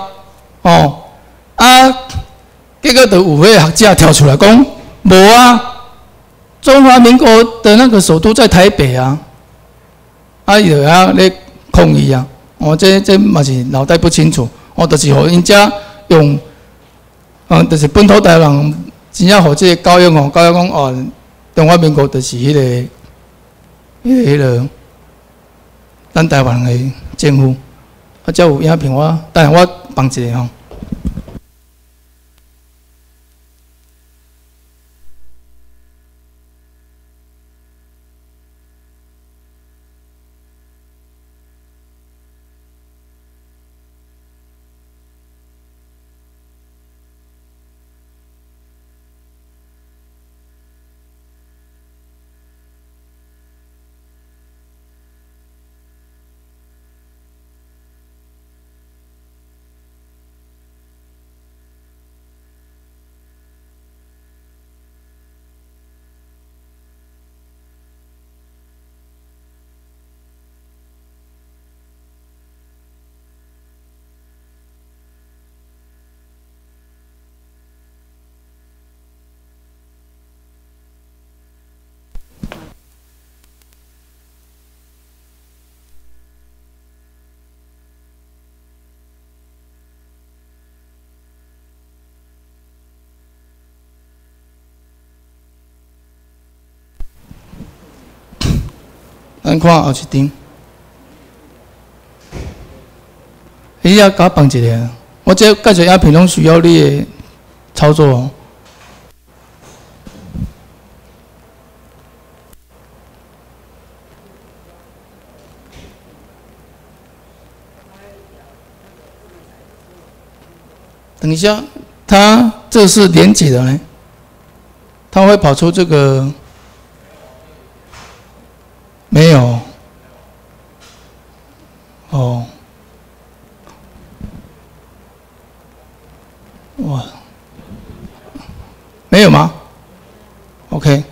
哦，啊，结果就有位学者跳出来讲，无啊，中华民国的那个首都在台北啊，啊，有啊咧抗议啊，哦，这这嘛是脑袋不清楚，哦，就是互人家用，嗯，就是本土台湾，真正互这个教育哦，教育讲哦。中华民国就是迄个、迄个、迄个咱台湾的政府，啊，才有影片我，但系我放一个吼。咱看后一张，伊要甲放一个，我这介绍影片拢需要你的操作。等一下，他。这是连接的呢？它会跑出这个没有？哦，哇，没有吗？OK，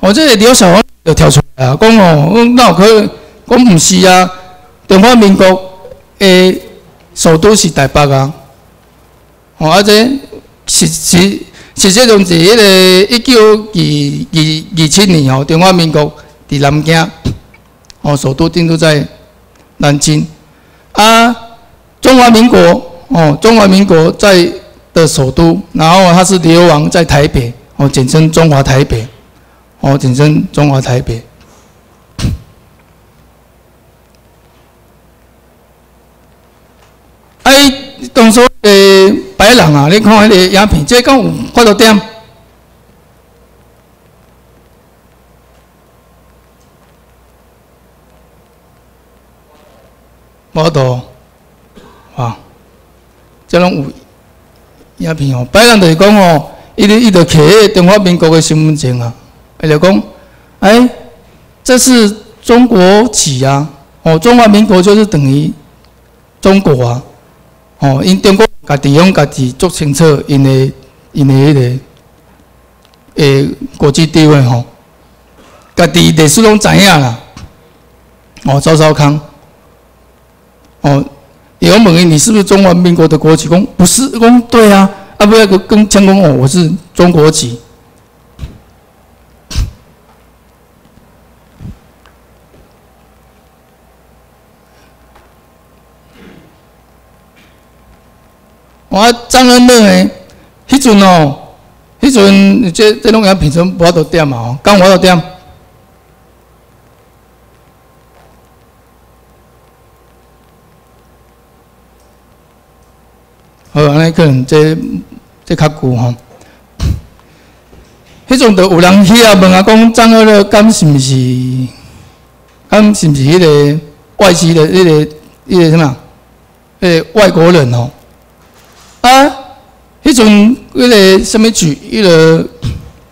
我这里刘小王有跳出来啊，讲哦，那我可讲唔是啊，中华民国诶首都是台北啊，哦，而且是是实际上是迄个一九二二二七年哦，中华民国伫南京，哦，首都定都在。南京啊，中华民国哦，中华民国在的首都，然后他是流亡在台北哦，简称中华台北哦，简称中华台北。哎，当初的白人啊，你看迄个影片，这讲有看到点？无多，啊，即种有影片哦。白人就是讲哦，伊直伊直摕迄中华民国的身份证啊，伊就讲，哎，这是中国籍啊，哦，中华民国就是等于中国啊，哦，因中国家己用家己做清楚因的因的迄个诶国际地位吼，家己历史拢知影啦，哦，赵少康。哦，有问你，你是不是中华民国的国籍？公不是，公对啊，啊不要跟跟讲公哦，我是中国籍。我张恩乐诶，迄阵哦，迄阵这这拢也平常无法度点嘛哦，刚我要点。好，安尼可能这这较久吼。迄种着有人去啊问啊讲，张二乐敢是毋是？敢是毋是迄个外籍的迄个迄个什么？迄个外国人哦。啊，迄种迄个什么局？迄个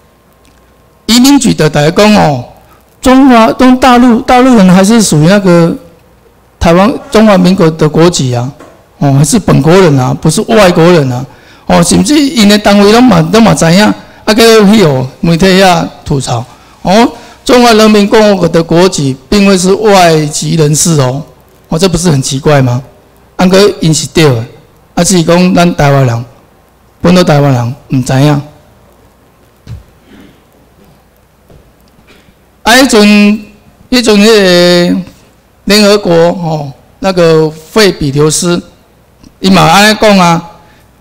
移民局的大家讲哦，中华东大陆大陆人还是属于那个台湾中华民国的国籍啊。哦，还是本国人啊，不是外国人啊。哦，甚至因的单位拢嘛拢嘛知影，啊，个去哦媒体遐吐槽。哦，中华人民共和国的国籍并非是外籍人士哦。哦，这不是很奇怪吗？按个因是对的，啊，是讲咱台湾人，本土台湾人唔知影。啊，迄阵，迄阵迄个联合国哦，那个费比留斯。伊嘛安尼讲啊，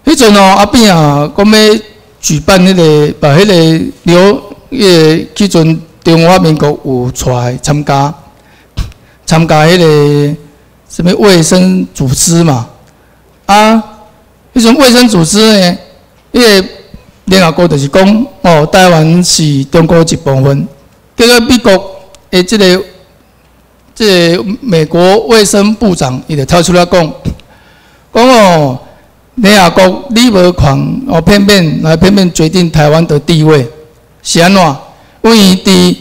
迄阵哦，阿扁啊，讲要举办迄个，把迄个留，迄个迄阵中华民国有出来参加，参加迄个什么卫生组织嘛，啊，迄阵卫生组织呢，迄个联合国就是讲，哦，台湾是中国一部分，结果美国诶，即个即个美国卫生部长伊就跳出来讲。讲哦，联合国你无狂哦，偏偏来偏偏决定台湾的地位是安怎？因为伫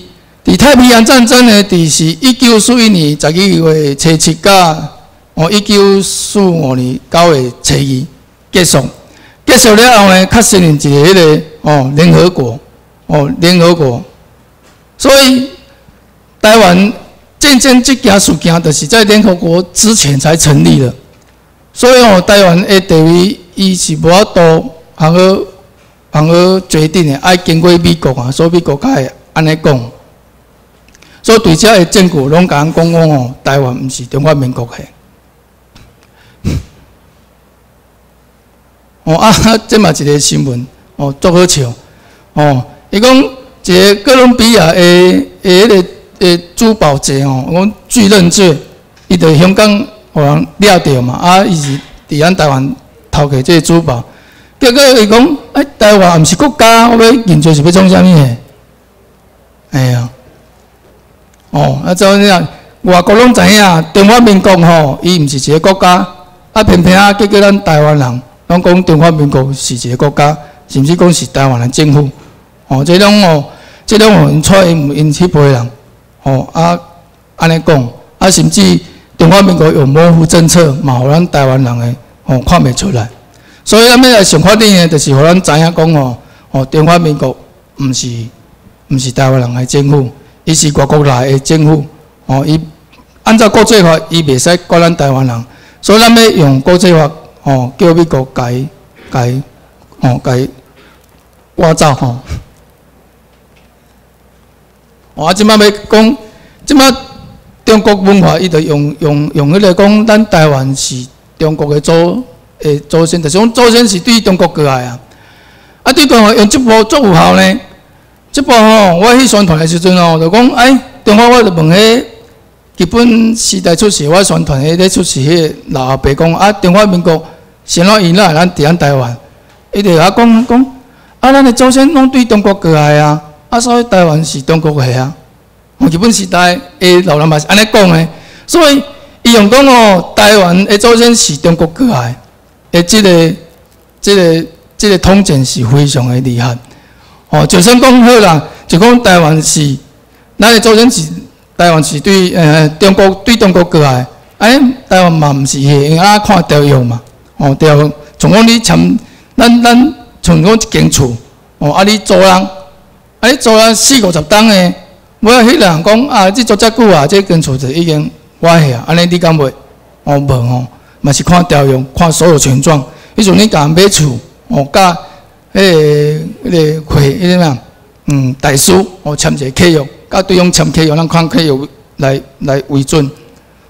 伫太平洋战争呢，伫是一九四一年十二月初七甲哦一九四五年九月初二结束，结束了后呢，确实一个迄个哦联合国哦联合国，所以台湾渐渐这件事件，就是在联合国之前才成立的。所以哦，台湾的地位，伊是无法度通去通去决定的，爱经过美国啊，所以美国才会安尼讲。所以对遮的证据，拢甲人讲讲哦，台湾毋是中华民国的。哦啊，这嘛一个新闻哦，足好笑哦。伊讲一个哥伦比亚的诶迄个诶珠宝节哦，讲巨人节，伊在香港。互人掠着嘛，啊，伊是伫咱台湾偷摕即个珠宝，结果伊讲，哎，台湾毋是国家，我要认罪是要创啥物诶？哎呀，哦，啊，怎样？外国拢知影，中华民国吼，伊毋是一个国家，啊，偏偏啊，结果咱台湾人拢讲中华民国是一个国家，甚至讲是台湾的政府。哦，这种哦，这种哦，因错因因迄辈人，哦啊，安尼讲，啊，甚至中华民国有模糊政策，嘛，互咱台湾人诶哦看袂出来。所以咱要来上法定诶，就是互咱知影讲哦，哦，中华民国毋是毋是台湾人诶政府，伊是外国来诶政府。哦，伊按照国际法，伊袂使管咱台湾人，所以咱要用国际法，哦，叫美国改改，哦改挖走吼。我即摆要讲，即摆中国文化，伊着用用用迄个讲，咱台湾是中国的祖诶祖先，就是讲祖先是对中国过来啊。啊，对讲用即部足有效呢？即部吼，我去宣传的时阵吼，就讲哎，中华我就问迄日本时代出世，我宣传迄咧出世迄老阿伯讲啊，中华民国先怎伊来咱伫咱台湾，伊就啊讲讲啊，咱的祖先拢对中国过来啊。啊，所以台湾是中国的啊，日本时代诶老人嘛是安尼讲的，所以伊用讲哦，台湾的祖先是中国过来，诶，即个、即个、即个统战是非常的厉害。哦，就算讲好啦，就讲台湾是咱的祖先是台湾是对呃中国对中国过来，哎，台湾嘛毋是因啊看条约嘛，哦条从讲你签咱咱从讲一间厝，哦啊你租人。啊！你做人四五十档诶，尾啊，迄人讲啊，即做遮久啊，即间厝就已经歪去啊。安尼你敢袂？哦，无吼，嘛是看调用，看所有权状。迄阵你甲买厝，哦，甲迄个迄个会迄个咩？嗯，代书哦，签一个契约，甲对方签契约，咱看契约来来为准。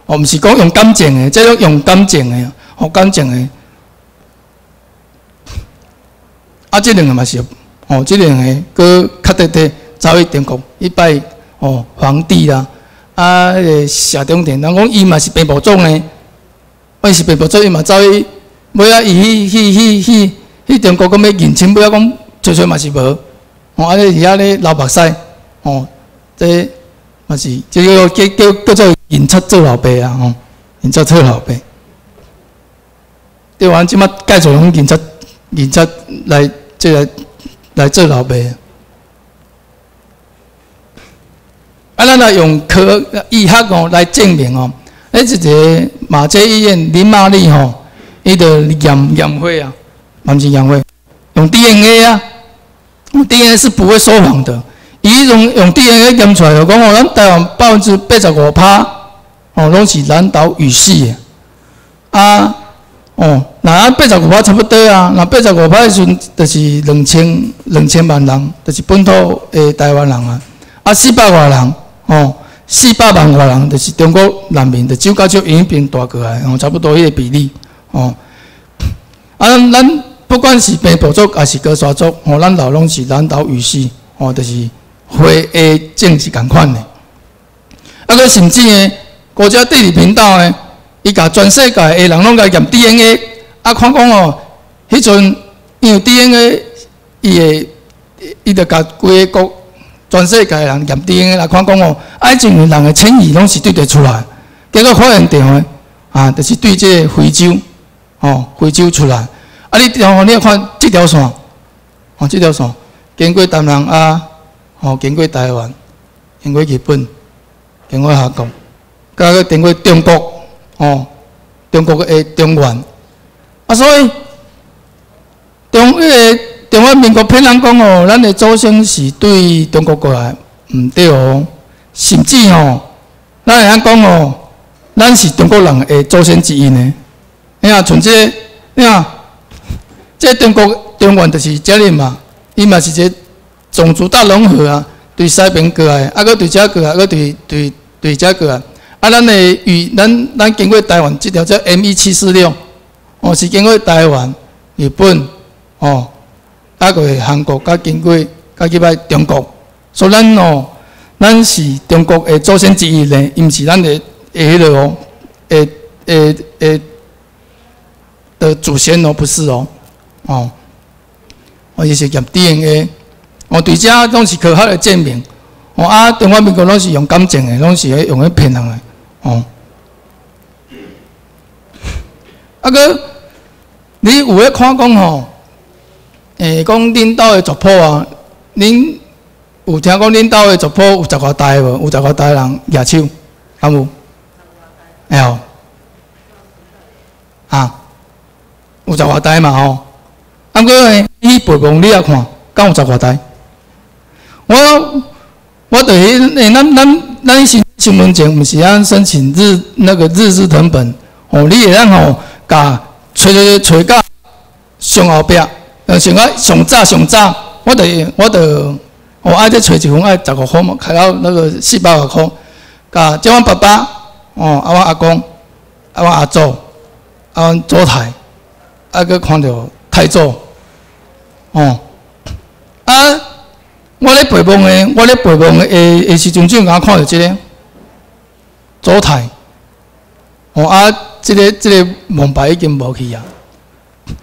哦，毋是讲用感情诶，即种用感情诶，哦，感情诶。啊，即两个嘛是。哦，即两个搁较特特走去中国，一拜哦皇帝啦，啊，迄个谢中田，人讲伊嘛是平埔族呢，伊是平埔族，伊嘛走去，尾啊，伊去去去去去中国，讲要认亲，尾啊讲吹吹嘛是无，哦，啊，咧而遐咧流目屎，哦，这嘛是即个叫叫叫做认出做老爸啊，哦，认出做老爸，对完即马介绍拢认出认出来即来。来做老爸，啊，咱来用科医学哦来证明哦。诶，一个马街医院林玛丽吼，伊个验验血啊，不是验血，用 DNA 啊，用 DNA 是不会说谎的。伊用用 DNA 验出来，就讲哦，咱台湾百分之八十五趴哦，拢是南岛语系的啊。哦，那八十五趴差不多啊，那八十五趴时阵，就是两千两千万人，就是本土的台湾人啊。啊，四百万人，哦，四百万外人，就是中国难民，就九九九已经变大过来，哦，差不多迄个比例，哦。啊，咱不管是平埔族还是高沙族，哦，咱老拢是南岛语系，哦，就是会诶政治共款的。啊，个甚至呢，国家地理频道呢。伊甲全世界的人拢甲验 DNA，啊，看讲哦，迄阵因为 DNA，伊会，伊着甲规个国全世界人验 DNA 来看讲哦，啊，种人的迁移拢是对得出来，结果发现到诶，啊，就是对这非洲，哦，非洲出来，啊，你然后你要看这条线，哦，这条线经过台南啊，哦，经过台湾，经过日本，经过韩国，甲个经过中国。哦，中国的中原，啊，所以中迄个中华民国骗人讲哦，咱的祖先是对中国过来，毋对哦，甚至哦，咱会晓讲哦，咱是中国人的祖先之一呢。你看，从这，你看，这中国中原就是这里嘛，伊嘛是一个种族大融合啊，对西边过来，啊，搁对遮过来，搁对对对遮过来。啊，咱的与咱咱经过台湾这条叫 M 一七四六，哦，是经过台湾、日本，哦，啊个韩国，甲经过，甲去摆中国，所以咱哦，咱是中国的祖先之一呢，伊毋是咱的诶迄落哦，诶诶诶的祖先哦，不是哦，哦，哦，伊是验 DNA，哦，对遮拢是科学的证明，哦啊，中华民国拢是用感情的，拢是用去骗人的。哦，啊个你有咧看讲吼，诶，讲恁兜的族谱啊，恁有听讲恁兜的族谱有十外代无？有十外代人举手，敢有？会吼？啊，有十外代嘛吼？啊，毋过呢，伊背簿你也看，敢有十外代？我我等于诶，咱咱咱新新闻前毋是按申请日那个日志成本，哦，你会当吼，甲找找找甲上后壁，呃，上个上早上早，我得我得我爱再揣一份爱十五块嘛，开到那个四百五块，甲即阮爸爸，哦，啊阮阿公，啊阮阿祖，啊阮祖太，啊搁看到太祖，哦，啊。我咧陪梦诶，我咧背梦诶诶时阵，只有我看到即个祖太，哦啊，即个即个梦牌已经无去啊。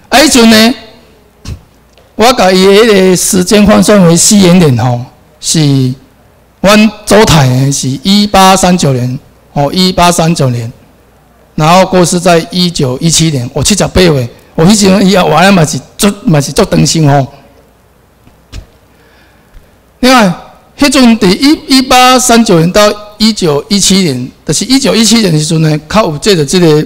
啊，迄阵呢，我甲伊迄个时间换算为四元年吼，是阮周台诶，是一八三九年，哦，一八三九年，然后过世在一九一七年，我七十八岁，我迄阵伊也活咧嘛是足嘛是足长寿吼。另外，迄阵伫一一八三九年到一九一七年，就是一九一七年时阵呢，较有这个这个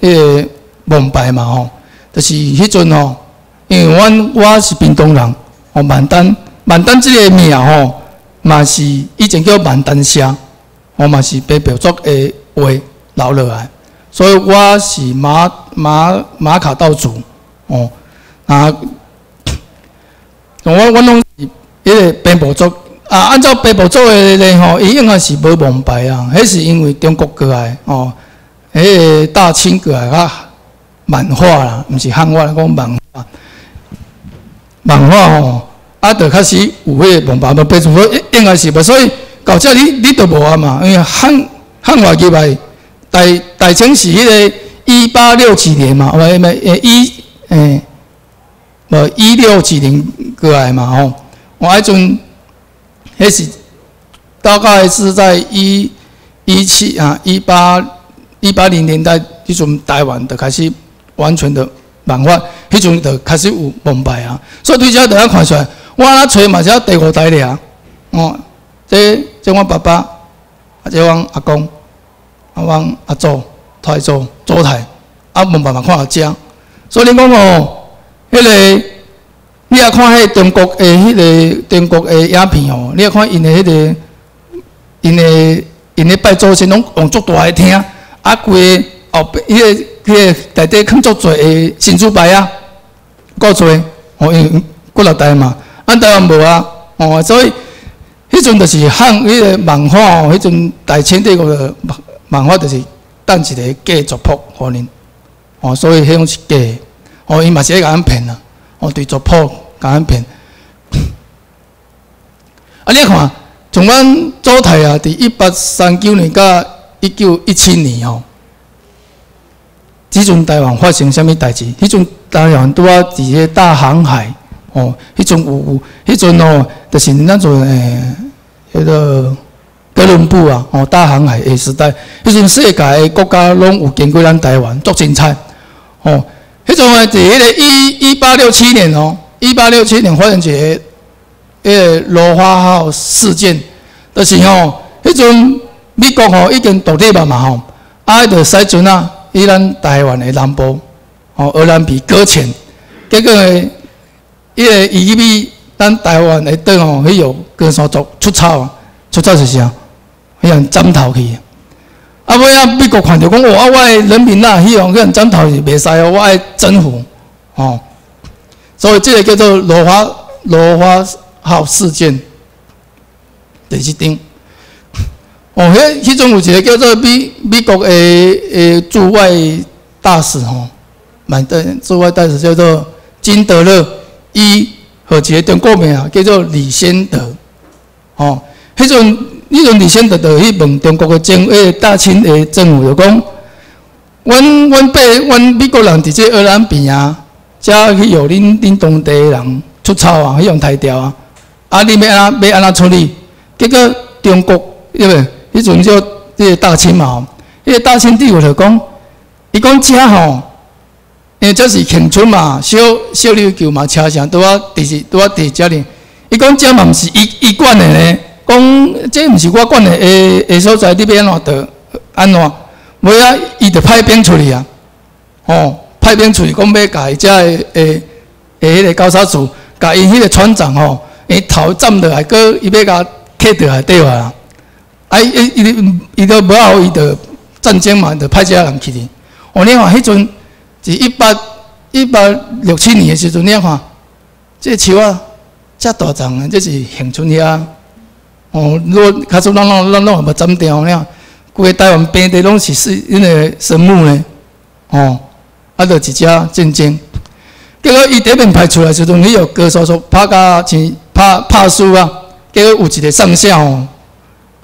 迄个蒙牌嘛吼，就是迄阵吼，因为阮我是屏东人，哦，万丹万丹这个名吼，嘛是以前叫万丹乡，我嘛是被表族的话留落来，所以我是马马马卡道主，哦，啊，我我拢是。迄个兵部族啊，按照兵部族的咧吼，伊应该是无蒙牌啊。迄是因为中国过来哦，迄个大清过来啊，漫画啦，毋是汉话，讲漫画。漫画吼，啊，就开始有迄个蒙牌，无变做说应该是吧，所以到这你你都无啊嘛。因为汉汉话入来，大大清是迄个一八六几年嘛，唔咪诶一诶，无一六几年过来嘛吼。我迄阵，迄是大概是在一一七啊一八一八零年代，迄阵台湾就开始完全的漫画，迄阵就开始有蒙牌啊。所以对遮就要看出来，我那揣嘛是要第五代了。哦，这这阮爸爸，啊这阮阿公，啊阮阿祖、太祖、祖太，啊蒙牌嘛看到遮。所以你讲哦，迄个。你也看迄中国诶，迄个中国诶影片哦，你也看因诶迄个，因诶因诶拜祖先拢用足大诶厅，啊规后壁迄个迄个内底囥足侪诶神主牌啊，够侪哦，因为几落代嘛，咱台湾无啊，哦，所以迄阵就是汉迄个漫画哦，迄阵大清帝国诶漫漫画就是当一个假族谱可能，哦，所以迄种是假，哦，伊嘛是咧甲咱骗啊，哦，对族谱。港片，啊！你看，从阮祖台啊，伫一八三九年到一九一七年吼，即阵台湾发生啥物代志？迄阵台湾拄啊伫个大航海哦，迄阵有有，迄阵哦，就是那阵诶，迄个哥伦布啊，哦，大航海诶时代，迄阵世界诶国家拢有经过咱台湾，足精彩哦。迄阵诶，伫迄个一一八六七年哦。一八六七年发生一个迄个罗花号事件，就是吼，迄阵美国吼已经独立嘛嘛吼，啊，着使船啊，伊咱台湾的南部，吼，荷兰比搁浅，结果呢，伊个伊比咱台湾的岛吼，迄有高山族出草，出草是啥？迄样斩头去。啊，尾啊，美国看着讲，哇，我的人民呐，希望迄样斩头是袂使哦，我爱征服，吼。所以这个叫做罗花罗花号事件，第一张。哦，迄迄种有一个叫做美美国诶诶驻外大使吼，蛮的驻外大使叫做金德勒，伊和一个中国名啊，叫做李先德。哦，迄种迄种李先德就去问中国诶政诶大清诶政府，就讲，阮阮爸阮美国人伫这荷兰边啊。遮去由恁恁当地人出草啊，去用台调啊，啊，你要安要安怎处理？结果中国因为迄阵叫迄个大清嘛吼，迄个大清帝国就讲，伊讲遮吼，因为这是庆春嘛，小小琉球嘛，车上拄啊，伫是拄啊伫遮哩。伊讲遮嘛毋是伊伊管的呢，讲这毋是我管的诶诶所在，你要安怎得安怎？尾啊，伊就派兵出去啊，哦，派兵出去讲要甲伊遮诶诶诶迄个高沙组，甲伊迄个船长吼，伊头站落来，搁伊要甲客倒来对话啦。啊，伊伊伊都无好，伊就战争嘛，就派遮人去哩。哦，你看迄阵是一八一八六七年的时阵，你看这树啊，遮大丛啊，这是恒春遐。哦，如果较早咱咱咱拢无斩掉了，规个台湾边地拢是是因个神木呢。哦，啊，就一只战争。结果伊第一面派出来时阵，迄个高叔叔拍甲像拍拍输啊。结果有一个上校哦，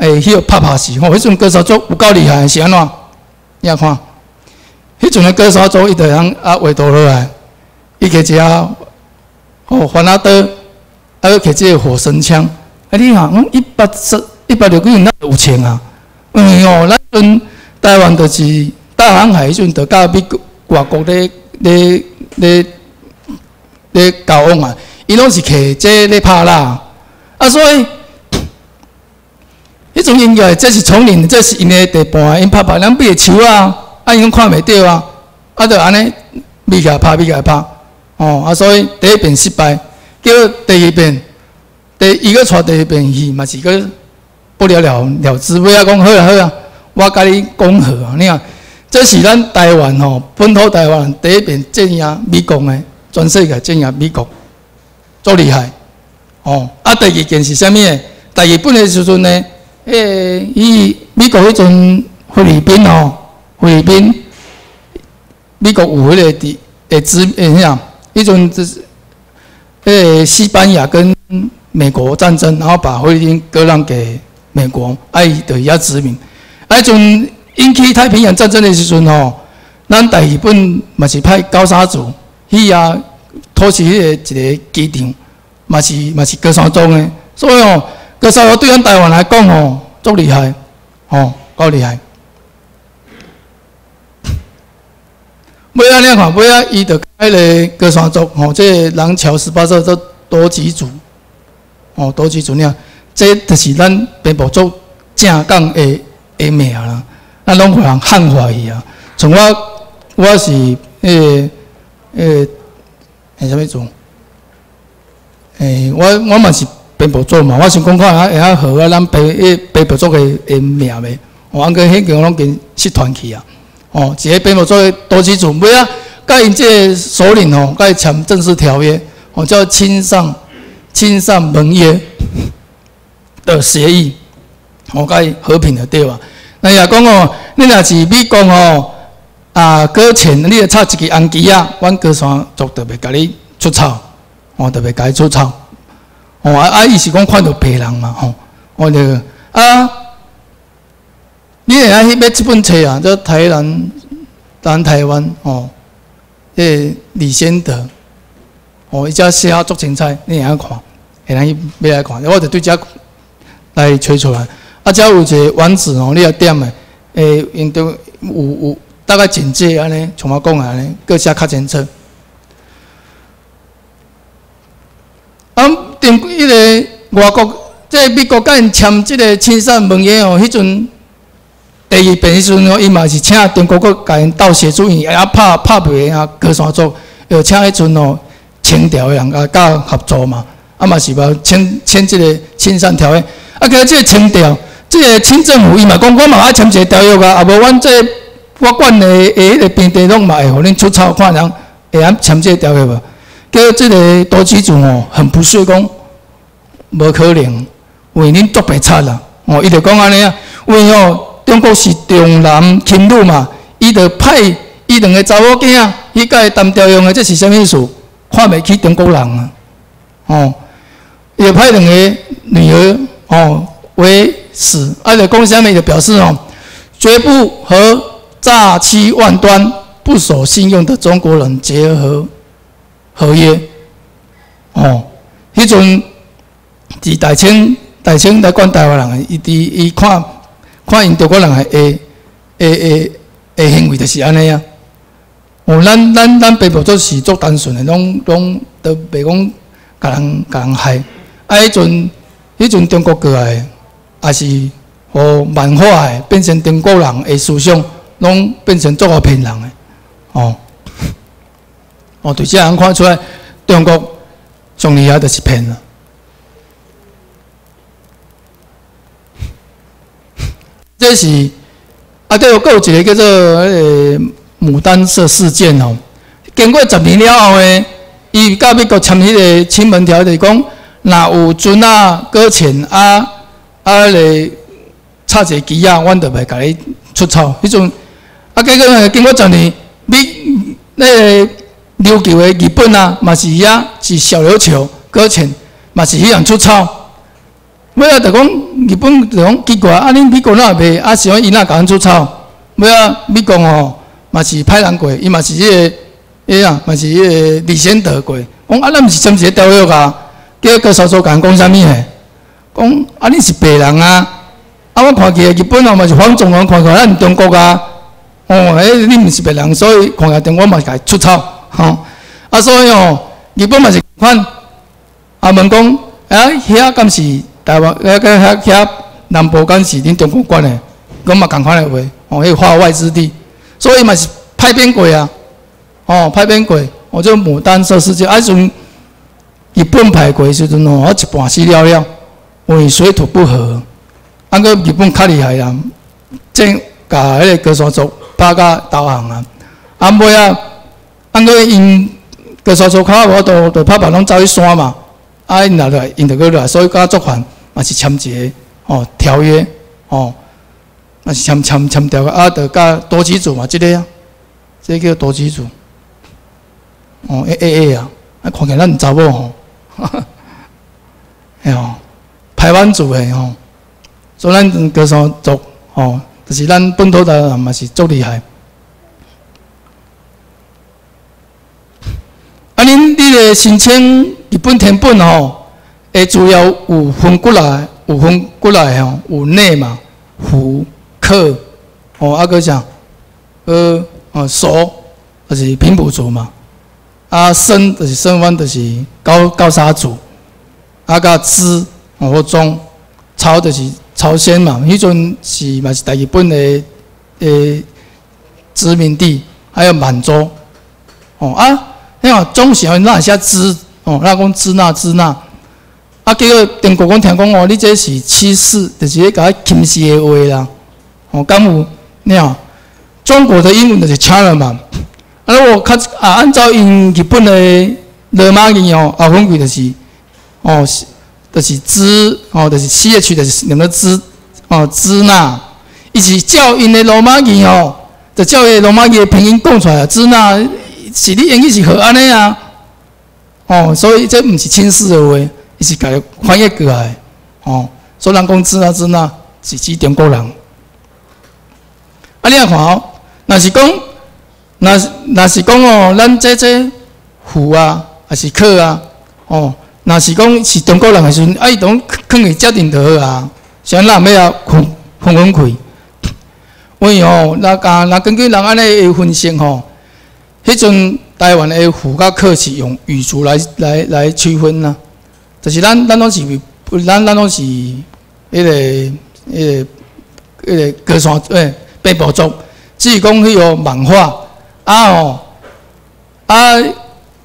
诶，迄个拍拍死。吼，迄阵高叔叔有够厉害，是安怎？你看。迄阵诶高沙组伊就通啊画图落来，伊摕一只哦翻阿刀，啊摕即个火神枪，啊你看，嗯一百十一百六几年咱有钱啊，嗯哦，咱阵台湾就是大航海迄阵就甲美国外国咧咧咧咧交往啊，伊拢是摕这咧拍啦，啊所以迄种音乐这是丛林，这是因诶地盘，因拍拍咱别树啊。啊，因看袂到啊，啊，就安尼咪甲拍，咪甲拍，哦，啊，所以第一遍失败，叫第二遍，第伊个带第二遍去，嘛是个不了了了之。尾啊，讲好啊好啊，我甲你讲好啊，你看，这是咱台湾吼，本土台湾第一遍镇压美国诶，全世界镇压美国，足厉害，哦，啊，第二件是啥物诶？第二本诶时阵呢，诶，伊美国迄阵菲律宾哦。菲律宾、美国有迄个伫诶殖诶啥？迄阵就是诶西班牙跟美国战争，然后把菲律宾割让给美国，爱的遐殖民。迄阵引起太平洋战争的时阵吼，咱大日本嘛是派高沙组去遐托起迄个一个机场，嘛是嘛是高沙组的。所以哦，高沙组对咱台湾来讲哦，足厉害，哦，够厉害。尾仔你看，尾仔伊就开个高山族吼，这人桥十八州做多几组，哦，多几组呢？这就是咱北部族正港的的名啦，咱拢互人汉化去啊。从我我是诶诶诶啥物种？诶，我我嘛是北部族嘛，我想讲看下会晓学啊，咱北诶北部族的的名未？我按个迄个拢跟失传去啊。哦，一个北部作为多几组，尾啊，甲因这首领哦，甲伊签正式条约，哦，叫亲上亲上盟约的协议，哦，甲伊和平的对吧？那也讲哦，你若是美国哦，啊，搁钱，你要插一支红旗啊，阮高山族特别甲你出草，哦，特别甲伊出草，哦，啊啊，伊是讲看到别人嘛，吼，我个啊。你会晓去买这本册啊？叫《台南南台湾》哦，迄李先德哦，伊只写啊足精彩，你会晓看，会当去买来看。我就对遮来吹出来。啊，遮有一个丸子哦，你要点诶，诶，因都有有大概简介安尼，像我讲安尼，各写较清楚。啊，定迄个外国，即美国甲因签即个青山盟约哦，迄阵。第二遍时阵哦，伊嘛是请中国国甲因斗协助，伊也拍拍袂赢啊，高山族又请迄阵哦，清朝的人啊，甲合作嘛，啊嘛是无签签即个青山条约。啊，个即个清朝，即个清政府伊嘛讲，我嘛爱签一个条约啊，啊无阮即我管的诶迄个边地拢嘛会互恁出草，看人会晓签即个条约无？叫即个多吉族哦，很不屑讲，无可能，为恁作白差啦，哦，伊就讲安尼啊，为哦。中国是重男轻女嘛，伊就派伊两个查某囝去甲伊谈条用的，这是啥物意思？看袂起中国人啊！哦，伊就派两个女儿哦为使，啊，就讲啥物就表示哦，绝不和诈欺万端、不守信用的中国人结合合约。哦，迄阵是大清大清来管台湾人，伊伫伊看。看因中国人诶诶诶诶行为就是安尼啊！哦，咱咱咱北部做是做单纯的，拢拢都袂讲甲人甲人害。啊，迄阵迄阵中国过来，也是互漫画的变成中国人的思想，拢变成做互骗人的。哦，哦，对，这样看出来，中国上厉害就是骗了。这是啊，对，有有一个叫做呃牡丹社事件哦。经过十年了后呢，伊甲美国签迄个亲门条就是讲，若有船啊搁浅啊啊咧插一个机啊，阮就袂甲你出草。迄阵啊，结果经过十年，美那个琉球的日本啊，嘛是遐是小琉球搁浅，嘛是迄样出草。尾仔，就讲日本就讲奇怪，啊，恁美国哪也袂？啊，是讲伊哪甲咱出草？尾啊，美国吼嘛是派人过，伊嘛是迄个，迄啊，嘛是迄个李先德过。讲啊，咱毋是签一个条约啊？叫个少甲咱讲啥物诶？讲啊，恁是白人啊？啊，我看起来日本哦嘛是反中国，看起来咱中国啊。哦，诶，恁毋是白人，所以看起来中国嘛是甲出草，吼。啊，所以哦，日本嘛是款。啊，问讲啊，遐敢是？台湾啊个遐遐南部敢是恁中国管的，咁嘛共款的话，哦，迄个化外之地，所以嘛是派兵过啊，哦，派兵过，哦，就牡丹社事件，啊，阵日本派过时阵哦，一半死了了，因为水土不和，啊个日本较厉害啦，正甲迄个高山族拍甲投降啊，啊尾啊，啊个因高山族较无都都拍别拢走去山嘛，啊因来来因着过来，所以甲作反。嘛是签一个哦条约哦，嘛是签签签条约啊，得甲多机组嘛，即个啊，这叫多机组哦，A A A 啊，啊看起咱查某吼，哎哟，台湾组的吼，所以咱高山族吼，就是咱本土的人嘛是足厉害。个申请日本填本吼？诶，主要有分过来，有分过来吼，有内嘛，福克，哦，阿哥讲，呃，哦，熟，就是平埔族嘛，啊，生就是生湾，就是高高沙族，啊个支，哦，中，朝就是朝鲜嘛，迄阵是嘛是大日本的诶殖民地，还有满洲，哦啊，你看中是那些支，哦，那讲支那支那。啊，结果中国讲听讲哦，你这是歧视，就是咧甲轻视的话啦。哦，敢有？你好，中国的英文就是 China 嘛。啊，我看啊，按照因日本的罗马语哦，啊，分开就是哦，就是支哦，就是 C H 就是两个支哦，支那，伊是照因的罗马语哦，就照伊罗马语的拼音讲出来，支那是你英语是好安尼啊。哦，所以这毋是轻视的话。伊是甲伊翻译过来，哦，所以人讲支那支那是指中国人。啊，你啊看哦，若是讲，若若是讲哦，咱这这虎啊，还是客啊，哦，若是讲是中国人的时阵，啊，伊拢囥会决定得好啊，像咱要啊分分分开。因为哦，那甲那根据人安尼的分析吼，迄阵台湾的虎甲客是用语族来来来区分呐。就是咱，咱拢是，咱咱拢是，迄个，迄个，迄个高山诶，北部族。只是讲迄个漫画，啊吼，啊，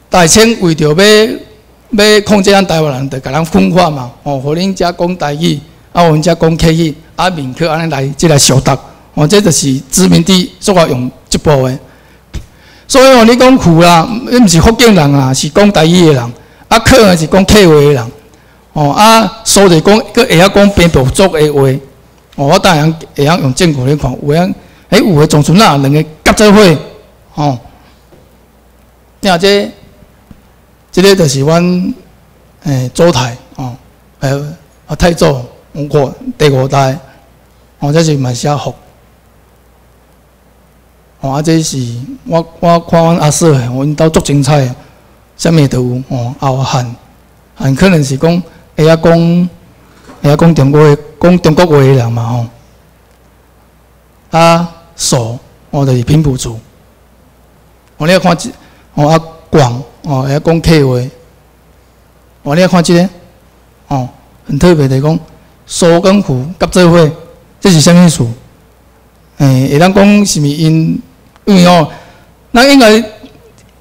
大清为着要要控制咱台湾人，就甲咱分化嘛。哦，互恁遮讲台语，啊，阮遮讲客语，啊，闽客安尼来，即来相达。哦，这就是殖民地所要用一部诶。所以哦，你讲苦啦，你毋是福建人啊，是讲台语的人。啊，客人是讲客话的人，哦啊，所以讲佮会晓讲边部族的话，哦，我当然会晓用正确来看，有影，诶，有诶，总存啊，两个夹做伙，哦，你看这，这个就是阮诶周台，哦，还有啊太祖五第五代，哦，这是蛮写福，哦，啊，这是我我看阮阿叔，阮兜足精彩。啥物都有哦，后汉汉可能是讲会晓讲会晓讲中国，讲中国话的人嘛吼。啊，蜀哦，就是平埔族。我你来看这，哦啊广，哦还讲客话，我你来看这个，哦很特别的讲，苏跟虎甲做伙，这是啥物事？诶，会当讲是毋是因？因为哦，咱应该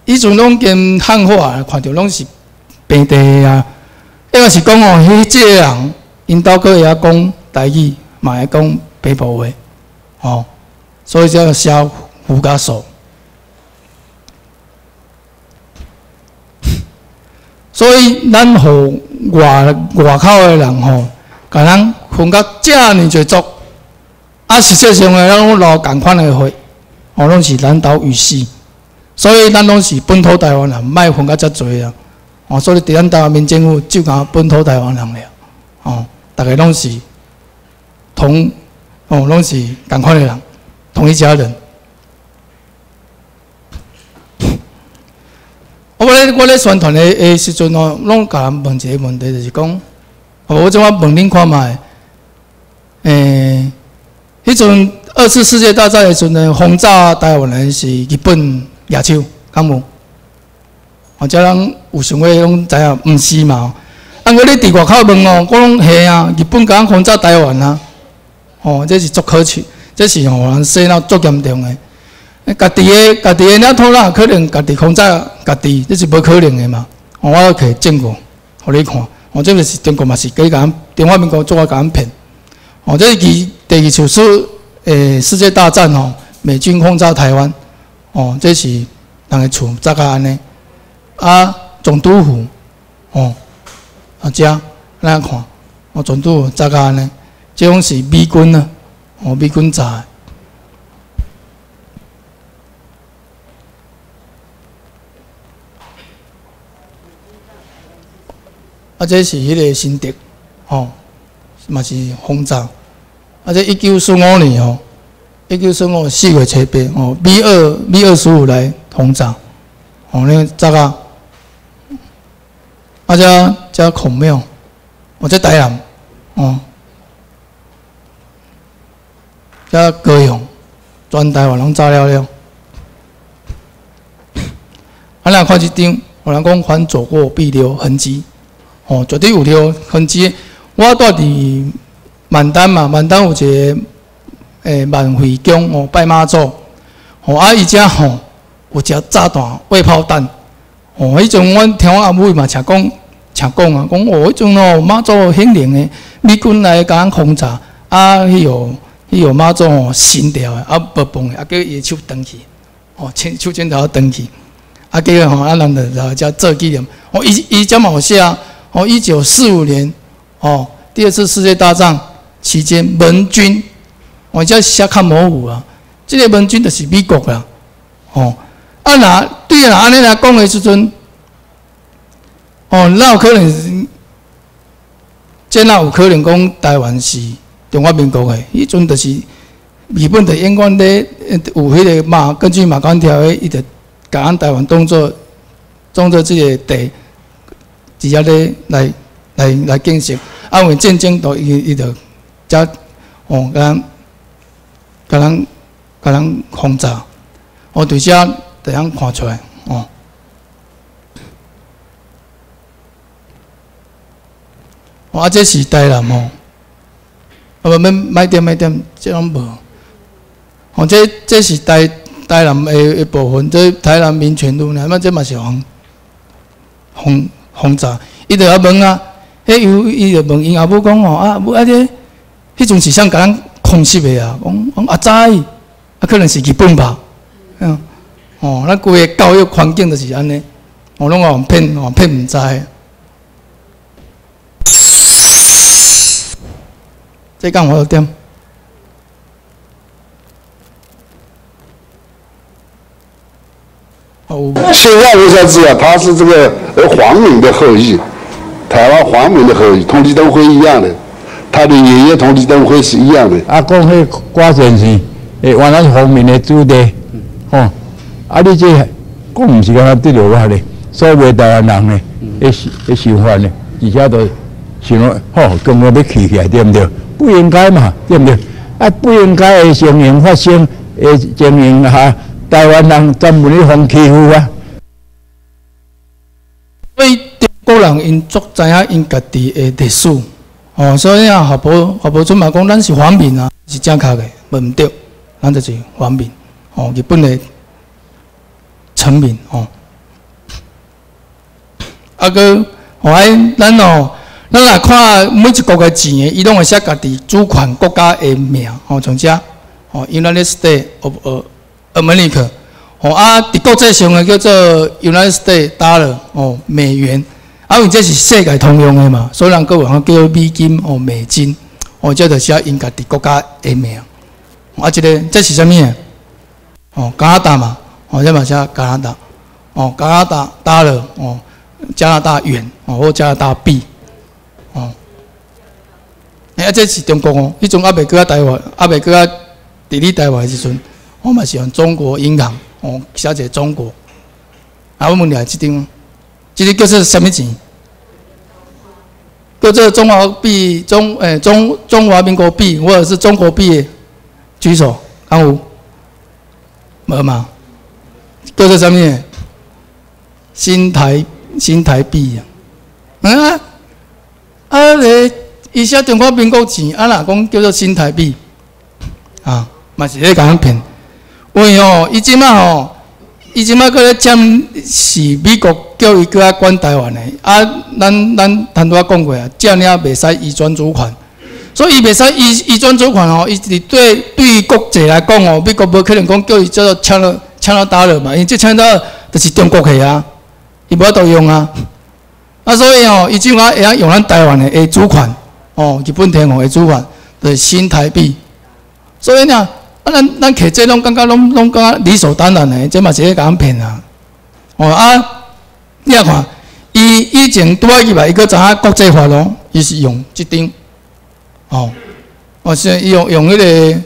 以前拢跟汉化看着拢是平地啊，应该是讲哦，迄个人因兜个会晓讲台语，嘛会讲北部话，哦，所以叫写胡家数。所以咱互外外口的人吼，甲咱分甲遮尔侪族，啊，实际上诶，咱拢老共款诶话，哦，拢是南岛语系，所以咱拢是本土台湾人，莫分甲遮侪啊，哦，所以伫咱台湾民政府就讲本土台湾人了，哦，逐个拢是同，哦，拢是共款的人，同一家人。我咧，我咧宣传的诶时阵哦，拢甲人问一个问题，就是讲，我怎啊问恁看卖？诶，迄阵二次世界大战的时阵，轰炸台湾人是日本野手，敢无？或者人有想过拢知影，毋是嘛？啊，我咧伫外口问哦，讲系啊，日本敢轰炸台湾啊？哦，这是足可取，这是互人洗脑足严重的。家己的家己的领土啦，可能家己控制家己，这是无可能的嘛。我要摕证据，互你看。哦，这个是中国嘛是假甲中华民国做啊甲骗。哦，这是第第二次诶世界大战哦，美军轰炸台湾。哦，这是人个厝炸甲安尼。啊，总督府，哦，啊遮咱看，哦总督府炸甲安尼，这种是美军啊，哦美军炸。啊，这是迄个新德，吼，嘛是轰炸。啊，这一九四五年吼，一九四五四月七八，吼，B 二 B 二十五来轰炸，吼，那个炸啊，啊，这这孔庙，我在台南，哦，这高雄，全台湾拢炸了了。啊，咱看一张，有人讲反走过必留痕迹。哦，绝对有留痕迹。我住伫万丹嘛，万丹有一个诶万惠宫哦，拜妈祖。哦，啊伊遮吼有只炸弹喂炮弹。哦，迄阵阮听阮阿母嘛，请讲，请讲啊，讲哦，迄阵哦妈祖很灵诶，美军来甲咱轰炸，啊，迄个迄个妈祖哦神掉诶，啊不崩诶，啊叫伊手断去，哦手手指头断去，啊叫吼啊人着然后遮做纪念。哦，伊伊遮嘛有写啊。哦，一九四五年，哦，第二次世界大战期间，盟军，我叫写较模糊啊，这个盟军就是美国啦，哦，啊那对啊，安尼来讲的时阵，哦，那有可能，这那有可能讲台湾是中华民国的，迄阵就是日本的眼光咧，有迄个马，根据马关条约，伊就甲咱台湾当作当作这个地。直接咧来来来建设，啊，为战争都伊伊着遮哦，甲咱甲咱甲咱轰炸，哦，伫遮会通看出来哦。啊，这是台南哦，啊，无免买点买点，这拢无。哦，这这是台台南的一部分，这台南民权路呢，那这嘛是红红。轰炸，伊就要问啊，迄有伊就问因阿母讲吼啊，母啊这，迄阵是想甲咱控制的啊，讲讲啊知，啊可能是日本吧，嗯，哦，咱规个教育环境就是安尼，我拢往骗，往骗毋知。再讲我有点。现在我才知道他是这个黄明的后裔，台湾黄明的后裔，同济灯会一样的，他的爷爷同济灯会是一样的。啊，讲迄瓜先生，诶，原来是黄明的祖地，吼，啊，你这讲毋是讲他得了我咧，所谓台湾人咧，诶，诶，想法咧，而且都想讲，吼，中国要起起来，对不对？不应该嘛，对不对？啊，不应该的情形发生，诶，情形哈。台湾人专门咧互欺负啊。所以中国人因足知影因家己的历史，哦，所以啊，何伯何伯春嘛讲，咱是反面啊，是正确的，无毋对，咱就是反面，哦，日本的臣民，哦，啊个，哦，哎，咱哦，咱来看每一国的钱的，伊拢会写家己主权国家的名，哦，从遮，哦，United States of America。哦啊，伫国际上的叫做 United States Dollar 哦，美元，啊，因为这是世界通用的嘛，所以人各有叫美金哦，美金哦，这就是因家伫国家的名。啊，这个这是啥物啊？哦，加拿大嘛，哦，这嘛写加拿大，哦，加拿大 Dollar 哦，加拿大元哦，或加拿大币哦。哎，这是中国哦，迄种阿未过啊台湾，阿未过啊伫咧台湾诶时阵，我嘛是用中国银行。哦，写者，中国，啊，我问你啊，这张，这个叫做什么钱？叫做中华币，中诶中中华民国币，或者是中国币？举手，看有？没嘛？叫做什么？新台新台币啊？啊啊！咧，伊写中华民国钱，啊哪讲叫做新台币？啊，嘛是咧讲骗。因为哦，伊即马吼，伊即马搁咧占是美国叫伊搁来管台湾的，啊，咱咱头拄仔讲过啊，这领袂使移转主权，所以伊袂使移移转主权吼，伊是对对国际来讲哦，美国无可能讲叫伊叫做抢了抢了打了嘛，因为这签到就是中国的啊，伊无法度用啊，啊，所以哦，伊即摆会用咱台湾的诶主权，哦，日本天皇的主权的新台币，所以呢。啊，咱咱摕这拢感觉拢拢感觉理所当然的，这嘛是咧甲咱骗啊！哦啊，你啊看，伊以前拄啊入来，伊个知影国际法咯，伊是用即张，哦，哦是用用迄个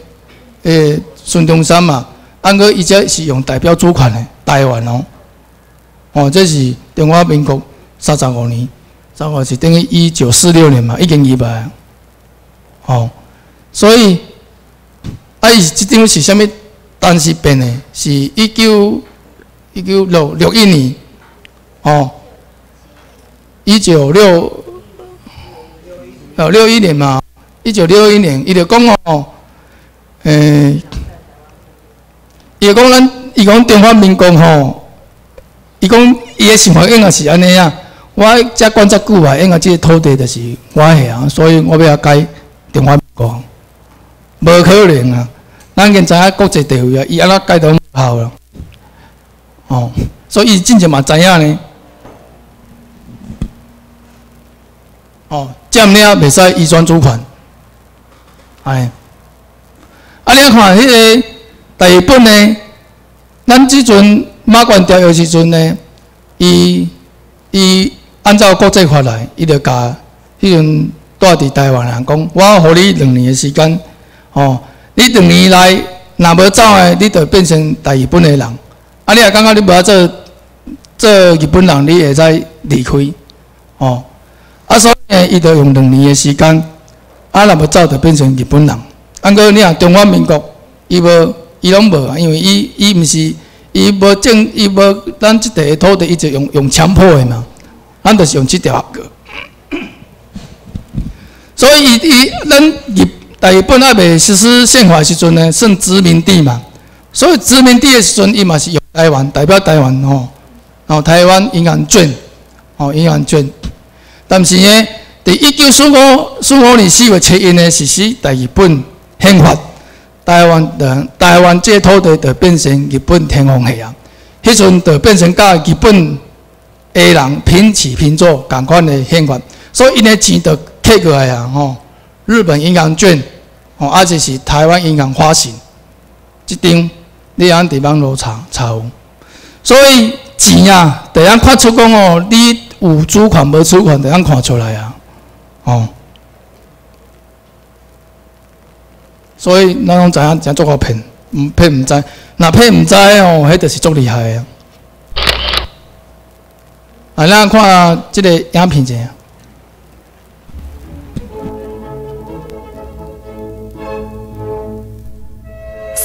诶孙中山嘛，按个伊这是用代表主权的台湾哦，哦这是中华民国三十五年，三十是等于一九四六年嘛，已经入来，哦，所以。啊！伊即张是啥物？单是变的，是一九一九六六一年，哦，一九六哦六一年嘛，一九六一年，伊就讲哦，诶，伊讲咱，伊讲中华民国吼，伊讲伊的想法应该是安尼啊。我遮管遮久啊，应该即个土地就是我的啊，所以我要改中华民国，无可能啊。咱现在国际地位啊，伊安怎改都无效咯。哦，所以真正嘛知影呢。哦，占了袂使移转主权。哎，啊，你看迄个第二本呢，咱即阵马关条约时阵呢，伊伊按照国际法来，伊就甲迄阵住伫台湾人讲，我互你两年的时间，哦。你两年来若无走诶，你就变成大日本诶人。啊，你也感觉你无要做做日本人，你会使离开。哦，啊，所以呢，伊就用两年诶时间，啊，若无走就变成日本人。啊，过你啊，中华民国伊无伊拢无啊，因为伊伊毋是伊无正伊无咱即块土地伊就用用强迫诶嘛，咱就是用即条所以伊咱日。但日本还未实施宪法时阵呢，算殖民地嘛。所以殖民地的时阵，伊嘛是用台湾代表台湾吼，然后台湾银行券，哦银行券。但是呢，伫一九四五四五年四月七日呢实施第日本宪法，台湾的台湾这土地就变成日本天皇系啊。迄阵就变成甲日本的人平起平坐共款的宪法，所以因的钱就摕过来啊吼。日本银行券，哦，而且是台湾银行发行，一张你按地方罗查查有，所以钱啊，得按看出讲哦，你有主款无主款，得按看出来啊，哦，所以咱拢知影怎做个骗，唔骗唔知，那骗唔知哦，迄就是足厉害啊。啊，咱看这个影片者。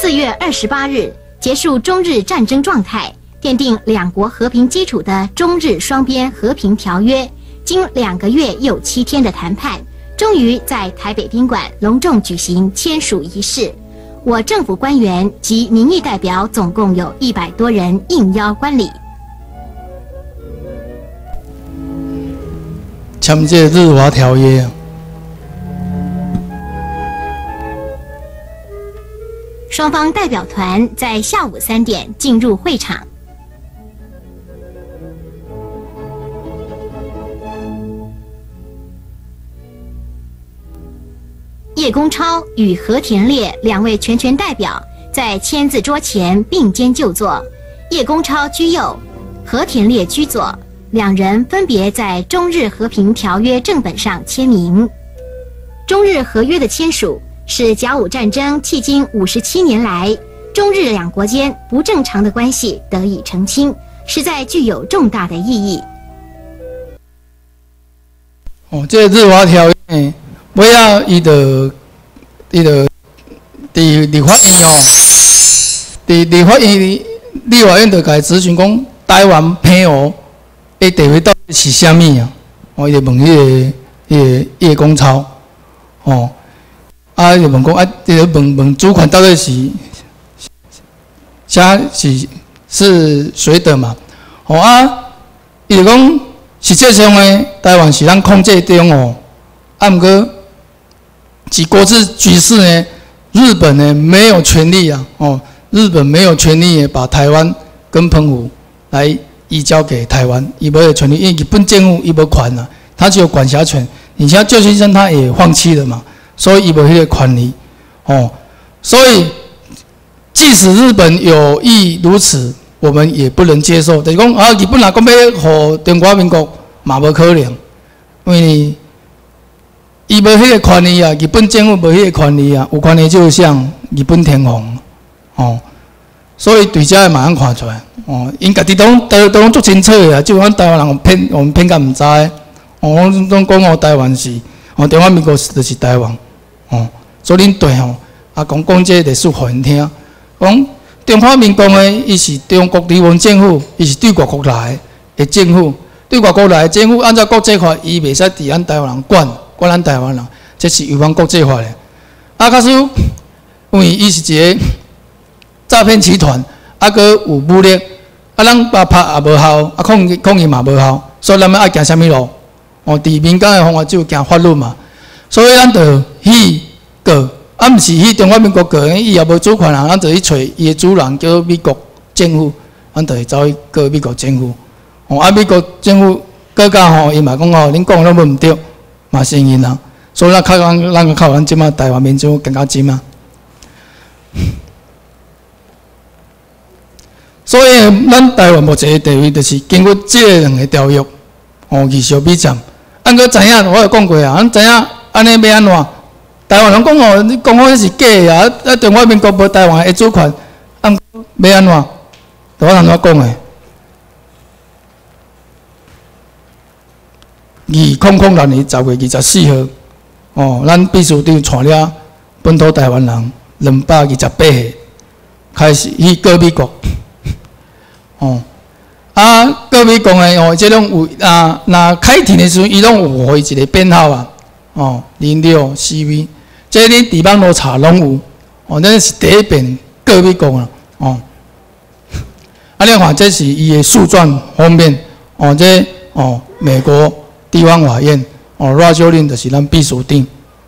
四月二十八日，结束中日战争状态，奠定两国和平基础的中日双边和平条约，经两个月又七天的谈判，终于在台北宾馆隆重举行签署仪式。我政府官员及民意代表总共有一百多人应邀观礼。签这日华条约双方代表团在下午三点进入会场。叶公超与何田烈两位全权代表在签字桌前并肩就坐，叶公超居右，何田烈居左，两人分别在中日和平条约正本上签名。中日合约的签署是甲午战争迄今五十七年来中日两国间不正常的关系得以澄清，实在具有重大的意义。哦，这日华条约。尾啊，伊就伊就伫立法院哦，伫立法院立法院就甲伊咨询讲，台湾配偶的地位到底是虾米啊？哦，伊就问迄个迄个叶公超，哦，啊，伊就问讲啊，这个问问主权到底是虾是是谁的嘛？哦啊，伊就讲实际上呢，台湾是咱控制中哦，啊，毋过。及国际局势呢？日本呢没有权利啊，哦，日本没有权利把台湾跟澎湖来移交给台湾，伊没有权利，因为日本政府伊无管啊，他只有管辖权。你像旧先生他也放弃了嘛，所以伊无迄个权利，哦，所以即使日本有意如此，我们也不能接受。就是讲啊，日本若讲要和中华民国嘛无可能，因为。伊无迄个权利啊，日本政府无迄个权利啊，有权利就像日本天皇，哦，所以对遮马上看出来，哦，因家己都都都足清楚的啊，就阮台湾人骗，我们骗甲毋知，哦，我拢讲哦，台湾是，哦，台湾民国是就是台湾，哦，所以恁对吼，啊，讲讲这历史互因听，讲中华民国呢，伊是中国离文政府，伊是对外国来的政府，对外国来的政府，按照国际法，伊袂使伫咱台湾人管。管咱台湾人，这是违反国际法的。啊，卡因为伊是一个诈骗集团，啊，搁有武力，啊，咱把拍也无效，啊，抗议抗议嘛无效，所以咱要爱行啥物路？哦，伫民间的方法只有行法律嘛。所以咱就去告，啊，毋是去中华民国告，伊也无主权人，咱就去找伊的主人叫美国政府，咱就会走去告美国政府。哦，啊，美国政府告到吼，伊嘛讲吼，恁讲拢无毋对。嘛是因啊，所以咱靠咱咱个靠咱即马台湾民主更加紧啊。所以咱台湾目前的地位，就是经过这两个条约，哦，二小比战。按个知影，我有讲过啊，咱知影安尼要安怎？台湾人讲哦，你讲迄是假的啊！啊，中华民国无台湾的主权，按要安怎？我安怎讲的？二空空六年十月二十四号，哦，咱秘书长带了本土台湾人两百二十八个开始去告美国，哦，啊，告美国的哦，即种有啊，那开庭的时候，伊拢有互伊一个编号啊，哦，零六 CV，即恁地方都查拢有，哦，那是第一遍告美国啊，哦，啊，另外这是伊的诉状方面，哦，这哦，美国。地方法院哦，Rajulin 就是咱秘书长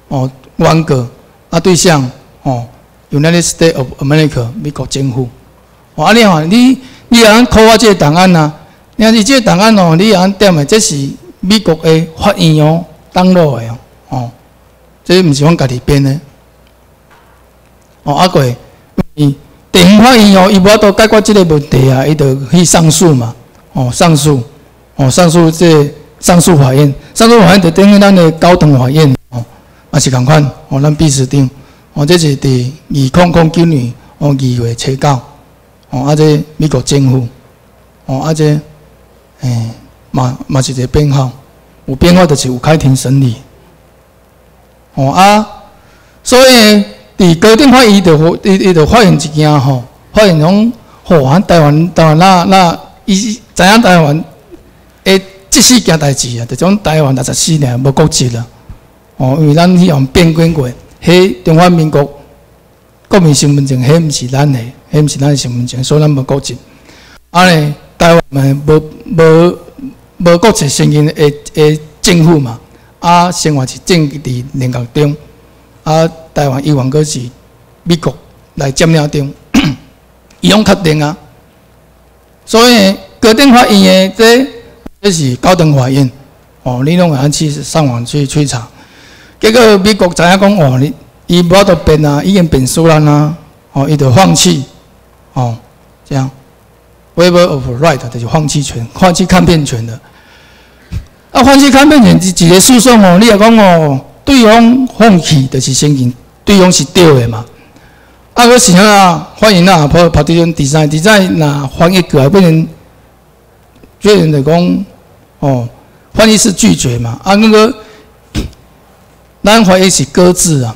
哦，原告啊对象哦，United States of America 美国政府哦，啊你看你你安扣我这档案呐？你看你这档案哦，你安点的这是美国的法院哦登录的哦，哦，这毋是阮家己编的。哦，啊过，伊地方法院哦，伊无法度解决这个问题啊，伊就去上诉嘛，哦上诉。哦上诉这。上诉法院，上诉法院就等于咱的高等法院。哦，也是共款。哦。咱秘书长。哦，这是伫二零零九年哦二月初九。哦，啊这美国政府。哦，啊这诶嘛嘛是一个编号，有编号就是有开庭审理。哦啊，所以伫高等法院的伊伊就发现一件吼发现讲，吼，咱台湾台湾那那伊知影台湾诶，即四件代志啊，就种台湾六十四年无国籍啦。哦，因为咱去用变更过，迄中华民国国民身份证，迄毋是咱诶，迄毋是咱诶身份证，所以咱无国籍。啊咧，台湾嘛无无无国籍承认诶诶政府嘛，啊，生活是政治联合中，啊，台湾以往阁是美国来占领中，伊拢确定啊。所以高等法院的，这这是高等法院，哦，你拢安去上网去去查。结果美国知影讲哦，你伊无法度变啊，已经变输咱啊，哦，伊就放弃，哦，这样，waiver of right 就是放弃权，放弃抗辩权的。啊，放弃抗辩权是一个诉讼哦，你也讲哦，对方放弃就是承认对方是对的嘛。啊，个是啊，欢迎啊，跑跑这种 design，design 那翻译过来变成，变成的讲哦，翻译是拒绝嘛，啊那个。咱怀疑是搁置啊，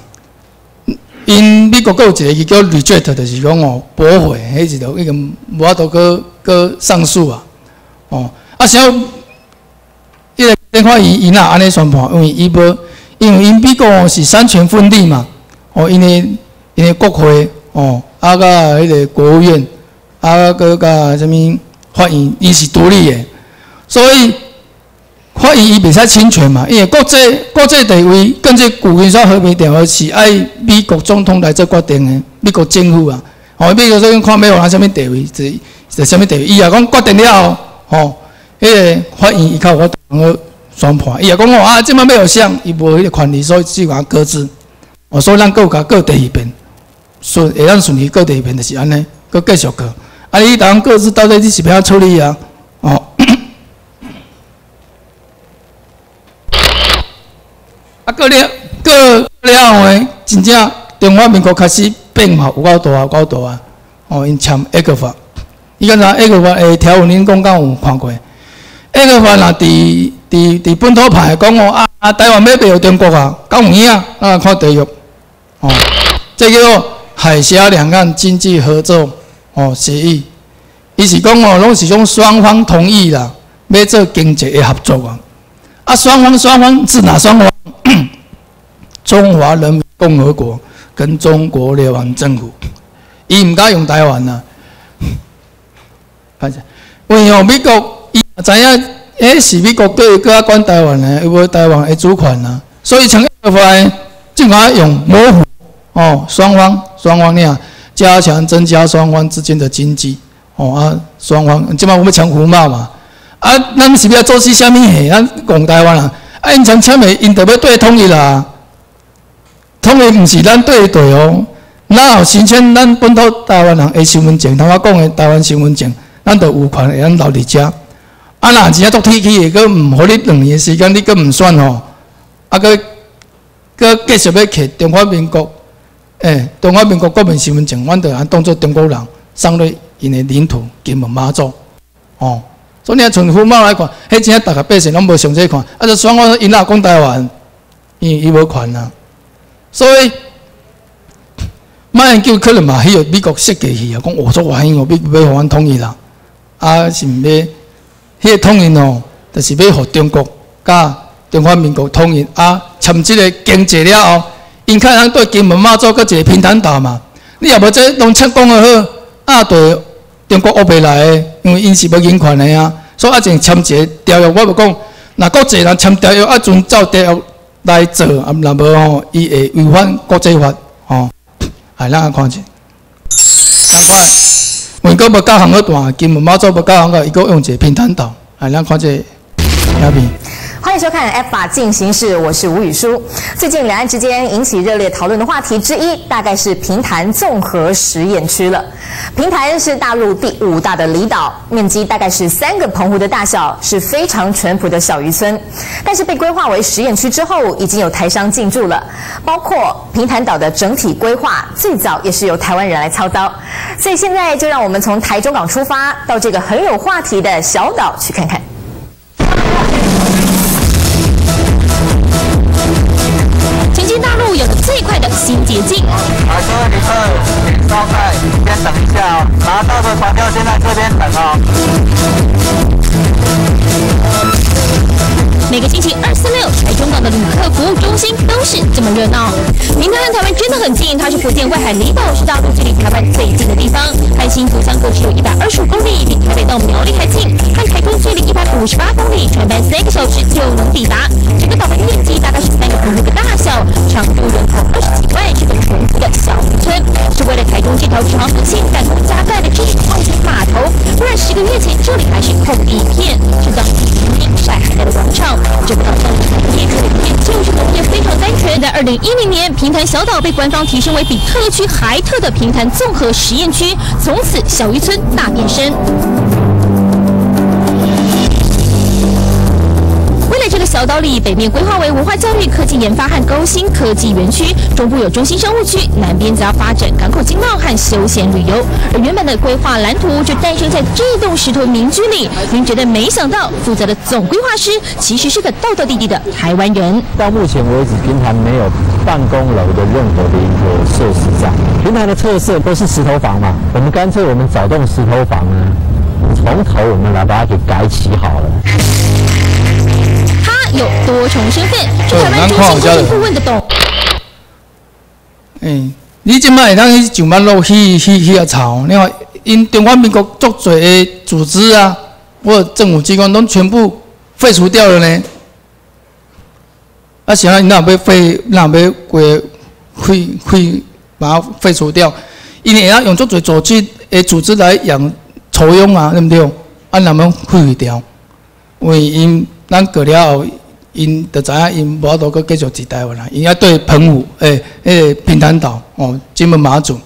因美国有一个伊叫 reject，就是讲哦驳回，迄一条已经无法度搁搁上诉啊，哦，啊，像伊个电话伊伊若安尼宣判，因为伊无，因为因美国是三权分立嘛，哦，因为因为国会哦，啊甲迄个国务院，啊搁甲什物法院，伊是独立的，所以。法院伊袂使侵权嘛，因为国际国际地位，根据《古元山和平条约》是爱美国总统来做决定的，美国政府啊，哦，美国这边看美国啥物地位，是是啥物地位，伊也讲决定了哦，迄个法院伊靠我同个宣判，伊也讲哦啊，即摆要有想，伊无迄个权利，所以只甲搁置，哦，所以咱各甲各第二遍，顺会当顺利各第二遍就是安尼，搁继续搁，啊，伊当各自到底你是要处理啊，哦。啊，过了过了后诶，真正中华民国开始变嘛，有够大有够大啊！哦，因签《个法》，伊敢若《个法》诶条文，恁讲敢有看过？《个法》若伫伫伫本土派讲哦啊啊，台湾要背中国啊，敢有影啊？啊看地狱哦，这叫做海峡两岸经济合作哦协议，伊是讲哦，拢是种双方同意啦，要做经济的合作啊。啊，双方双方是哪双方？中华人民共和国跟中国联邦政府，伊毋敢用台湾呐。反正，为何美国伊知影，诶是美国各各管台湾呢？因为台湾的主权呐，所以从一发现，尽管用模糊哦，双方双方呢，加强增加双方之间的经济哦啊，双方即摆我们抢胡茂嘛。啊，咱是不要做些虾米嘿？咱讲台湾啊，啊，因像签的，因特要对统一啦，统一毋是咱对对哦。那有申请咱本土台湾人的身份证，头我讲的台湾身份证，咱就有权会咱留伫遮。啊，若只做天气的，佮毋互你两年时间，你佮毋算吼。啊，佮佮继续要摕中华民国，诶，中华民国国民身份证，阮就按当做中国人送入因的领土，金门马祖，哦。所以，从父貌来看，迄钱大家百姓拢无上这款，啊，就双方因老讲台湾，伊伊无权啊。所以，马英九可能嘛，迄个美国设计去啊，讲我说我因我要要互阮统一啦，啊，是毋要，迄个统一哦，就是要互中国甲中华民国统一啊，签即个经济了后，因看人对金门马祖搁一个平潭岛嘛，你也无这拢切讲得好，啊，对。中国学不来的，因为因是要人权的啊，所以啊，就签一个条约。我无讲，那国际人签条约啊，遵照条约来做，啊，若无吼，伊会违反国际法，吼，系咱看者。难怪，美国要加航个段，金门马祖要加航个，伊个用一个平潭岛，啊咱看这，影片。欢迎收看《F 法进行式》，我是吴宇舒。最近两岸之间引起热烈讨论的话题之一，大概是平潭综合实验区了。平潭是大陆第五大的离岛，面积大概是三个澎湖的大小，是非常淳朴的小渔村。但是被规划为实验区之后，已经有台商进驻了，包括平潭岛的整体规划，最早也是由台湾人来操刀。所以现在就让我们从台中港出发，到这个很有话题的小岛去看看。前进大陆有最快的新捷径。招待，先等一下哦，拿到的船票先在这边等哦。每个星期二、四、六，台中港的旅客服务中心都是这么热闹。明台和台湾真的很近，它是福建外海离岛，是大陆距离台湾最近的地方。和新竹相隔只有一百二十五公里，比台北到苗栗还近。和台中距离一百五十八公里，船班三个小时就能抵达。零一零年，平潭小岛被官方提升为比特区还特的平潭综合实验区，从此小渔村大变身。小岛里，北面规划为文化教育、科技研发和高新科技园区，中部有中心商务区，南边则要发展港口经贸和休闲旅游。而原本的规划蓝图就诞生在这栋石头民居里。您觉得没想到，负责的总规划师其实是个道道地地的台湾人。到目前为止，平潭没有办公楼的任何的一个设施在。平潭的特色都是石头房嘛，我们干脆我们找栋石头房呢，从头我们来把它给改起好了。有多重身份，是台湾中心国际顾问的董。诶，你即摆会当去上班路去去。去遐吵，你看因中华民国足侪的组织啊，或政府机关拢全部废除掉了呢。啊，想要你若要废，若要规废废把它废除掉，因为要用足侪组织诶组织来养抽佣啊，对不对？啊，那么废掉，为因咱过了后。因就知影，因无法度搁继续治台湾啦，因要对澎湖、诶、迄个平潭岛、哦、金门、马祖，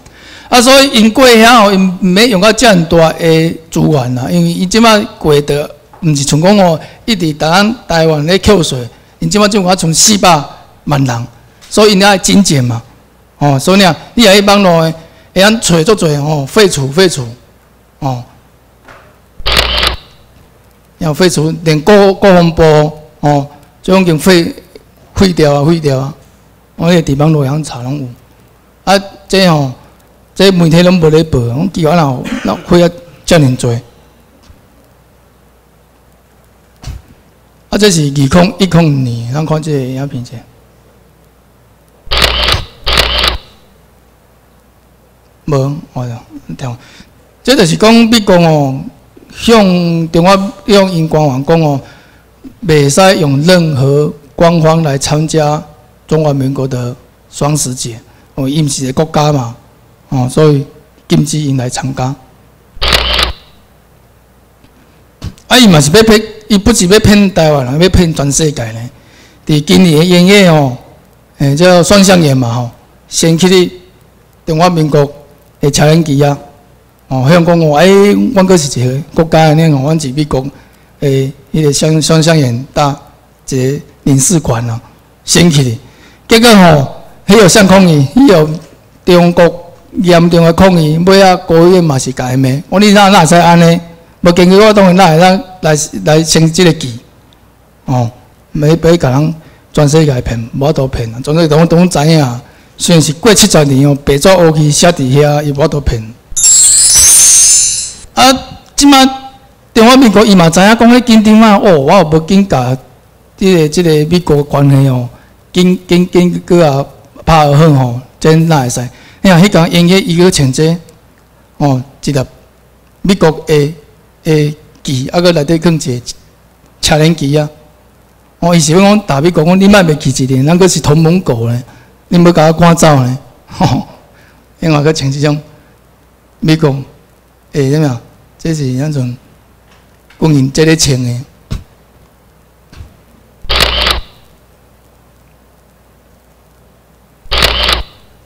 啊，所以因过遐吼，因毋免用到遮尔大诶资源啦，因为伊即摆过得毋是像讲哦，一直台湾台湾咧扣税，因即摆就有法从四百万人，所以因爱精简嘛，哦，所以你啊，你也去网络诶，会晓找足侪哦，废除废除，哦，要废除连国国防部哦。就已经废废掉啊，废掉啊！我迄个地方洛阳查拢有，啊，这吼，这媒体拢无咧报，我奇怪哪哪废啊遮尔多？啊，这是二空一空年，咱看这个影片者。无，我着听，这就是讲美国哦，向中华向因官方讲哦。袂使用任何官方来参加中华民国的双十节，哦，因是个国家嘛，哦，所以禁止因来参加。啊，伊嘛是要骗，伊不是要骗台湾人，要骗全世界呢。伫今年的元月哦，诶，叫双向演嘛吼，先去哩中华民国的超人机啊，哦，香港哦，哎，阮阁是一个国家安尼，阮是美国。诶，迄个双双向眼大一个领事馆哦，升起哩。结果吼，迄个相抗议，迄个中国严重诶抗议，尾啊国务院嘛是改骂，我你哪哪会使安尼？无根据我当然哪会当来来升即个旗？哦，没别甲人全世界骗，无法度骗啊！总之拢拢知影，虽然是过七十年哦，白纸黑字写伫遐，伊无法度骗。啊，即摆。中华民国伊嘛知影讲迄紧张啊，哦，我无紧甲即个即个美国关系哦，紧紧紧搁啊拍好吼，真哪会使？你看迄讲音乐伊个穿这哦，一粒美国诶诶旗，啊，搁内底放一个车轮旗啊。哦，伊是要讲大美国讲你莫袂去一点，咱搁是同盟国咧，你要甲我赶走咧，吼。另外搁穿即种美国诶，怎么样？这是那种。供应这个钱的，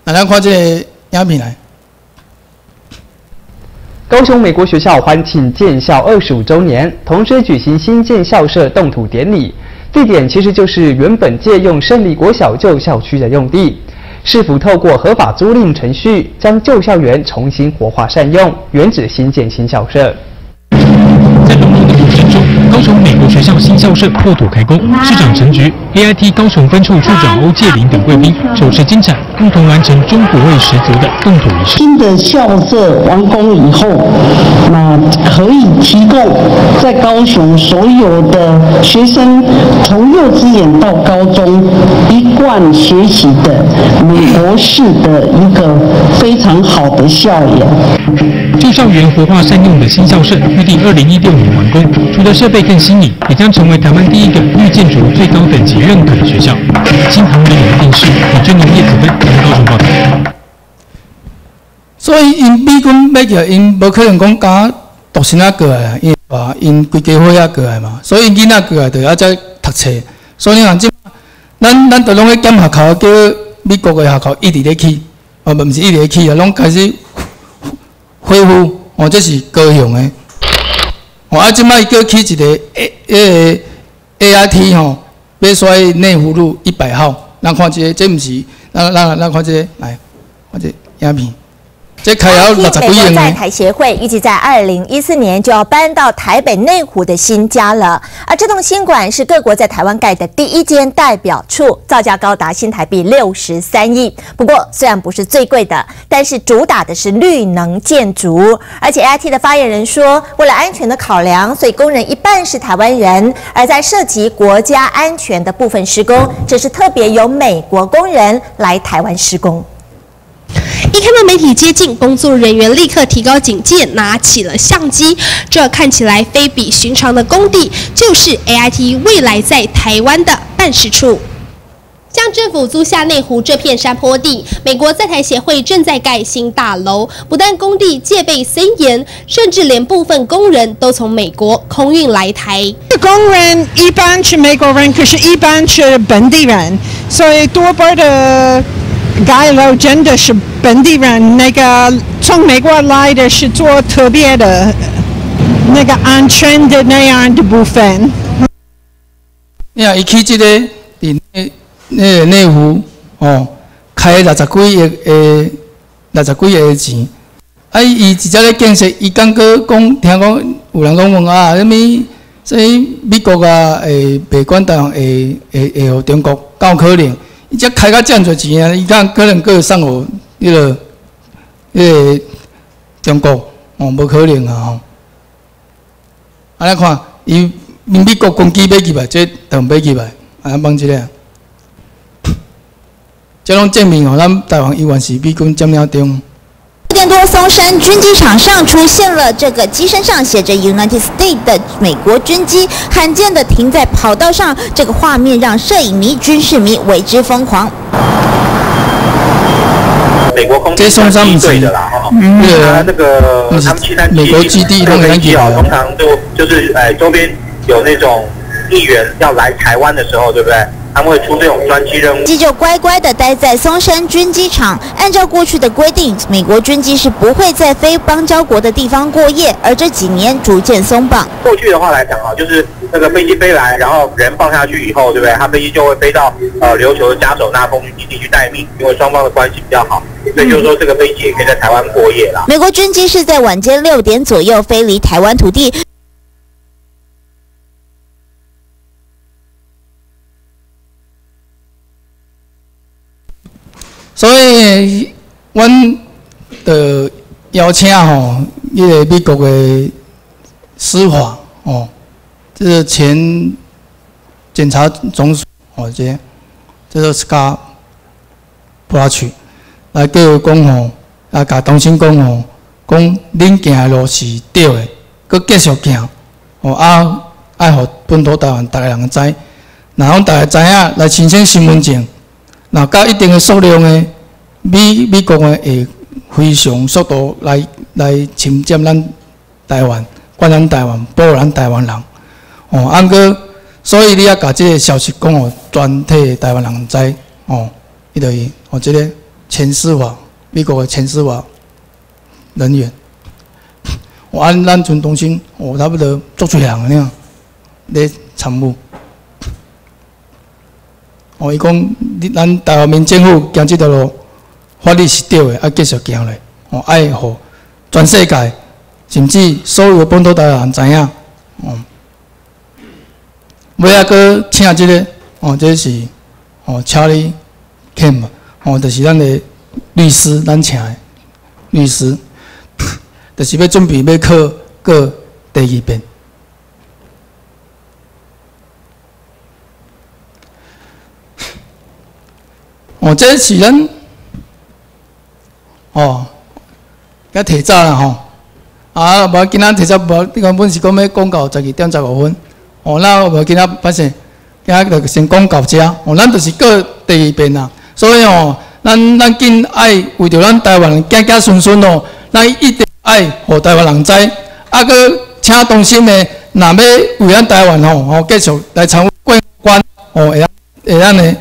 来咱看这个影片来。高雄美国学校欢庆建校二十五周年，同时举行新建校舍动土典礼。地点其实就是原本借用胜利国小旧校区的用地，是否透过合法租赁程序，将旧校园重新活化善用，原址新建新校舍。高雄美国学校新校舍破土开工，市长陈菊、AIT 高雄分处处长欧介林等贵宾手持金铲，共同完成中国味十足的动土仪式。新的校舍完工以后，那可以提供在高雄所有的学生从幼稚园到高中一贯学习的美国式的一个非常好的校园。旧校园活化善用的新校舍预定二零一六年完工，除了设备更新颖，也将成为台湾第一个绿建筑最高等级认可的学校。新唐人有电视李娟农叶子芬台高雄报道。所以因美军买起，因无可能讲敢独生仔过来，因话因规家伙仔过来嘛，所以囡仔过来就要再读册。所以讲即，咱咱都拢咧减学校，叫美国的学校一直咧起，啊，毋是一直咧起啊，拢开始恢复，哦，这是高雄的。哦，啊，即摆叫起一个 A A A I T 吼，要衰内湖路一百号，咱看即个，这毋是，咱咱咱看即个，来，看即个影片。这开要六十几美国亿。在台协会预计在二零一四年就要搬到台北内湖的新家了，而这栋新馆是各国在台湾盖的第一间代表处，造价高达新台币六十三亿。不过虽然不是最贵的，但是主打的是绿能建筑，而且 AIT 的发言人说，为了安全的考量，所以工人一半是台湾人，而在涉及国家安全的部分施工，这是特别由美国工人来台湾施工。一看到媒体接近，工作人员立刻提高警戒，拿起了相机。这看起来非比寻常的工地，就是 AIT 未来在台湾的办事处。向政府租下内湖这片山坡地，美国在台协会正在盖新大楼。不但工地戒备森严，甚至连部分工人都从美国空运来台。工人一般是美国人，可是一般是本地人，所以多半的盖楼真的是本地人。那个从美国来的是做特别的那个安全的那样的部分。你看，伊去即个伫内那个内湖哦，开六十几亿诶，六十几亿的钱。啊，伊直接咧建设，伊刚个讲，听讲有人讲问啊，什物所以美国啊，诶，北管台湾会会会互中国够可能？伊只开甲这样侪钱啊，伊敢可能个送互迄个迄个中国？哦，无可能啊吼！安尼看，伊美国攻击买起来，这当买起来，安尼帮即个。即拢证明哦，咱台湾依然是美军占领中。六点多，松山军机场上出现了这个机身上写着 United States 的美国军机，罕见的停在跑道上，这个画面让摄影迷、军事迷为之疯狂。美国空这松山不是的啦，哈，嗯那那个他们七三美国基地弄飞机啊，通常就就是哎周边有那种议员要来台湾的时候，对不对？他们会出这种专机任务。机就乖乖的待在松山军机场。按照过去的规定，美国军机是不会在非邦交国的地方过夜，而这几年逐渐松绑。过去的话来讲啊，就是那个飞机飞来，然后人放下去以后，对不对？他飞机就会飞到呃琉球的加手纳空军基地去待命，因为双方的关系比较好，所以就是说这个飞机也可以在台湾过夜啦。美国军机是在晚间六点左右飞离台湾土地。所以，阮的邀请吼，迄个美国的司法哦，这个前检察总署哦，这这个是甲布拉去来叫伊讲吼，啊，甲东兴讲吼，讲恁行的路是对的，佮继续行哦，啊，爱互本土台湾逐个人知，然后逐个知影来申请身份证。那到一定的数量呢，美美国呢会非常速度来来侵占咱台湾，管咱台湾，保咱台湾人。哦，安哥所以你要甲即个消息讲互全体台湾人知，哦，伊就伊哦，即个前司法美国的前司法人员，我按咱村中心，哦，差不多做出人个样，咧参与。哦，伊讲，咱台湾民政府行即条路，法律是对的，啊继续行咧。哦，爱互全世界，甚至所有本土台湾人知影。哦，尾啊个请即个哦，这是哦，Charlie Kim 哦，就是咱的律师，咱请的律师，就是要准备要考过第二遍。哦，这是咱哦，甲提早啦吼，啊，无今仔提早无，你讲本是讲要广告十二点十五分，哦，那无今仔反正今仔就先讲到遮，哦，咱就是过第二遍啦，所以哦，咱咱紧爱为着咱台湾行行顺顺哦，咱一定爱互台湾人知，啊，个请同心的，若要为咱台湾吼，哦，继续来参与过关，哦，会会咱的。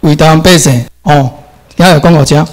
为台湾百姓，哦，也有讲到遮。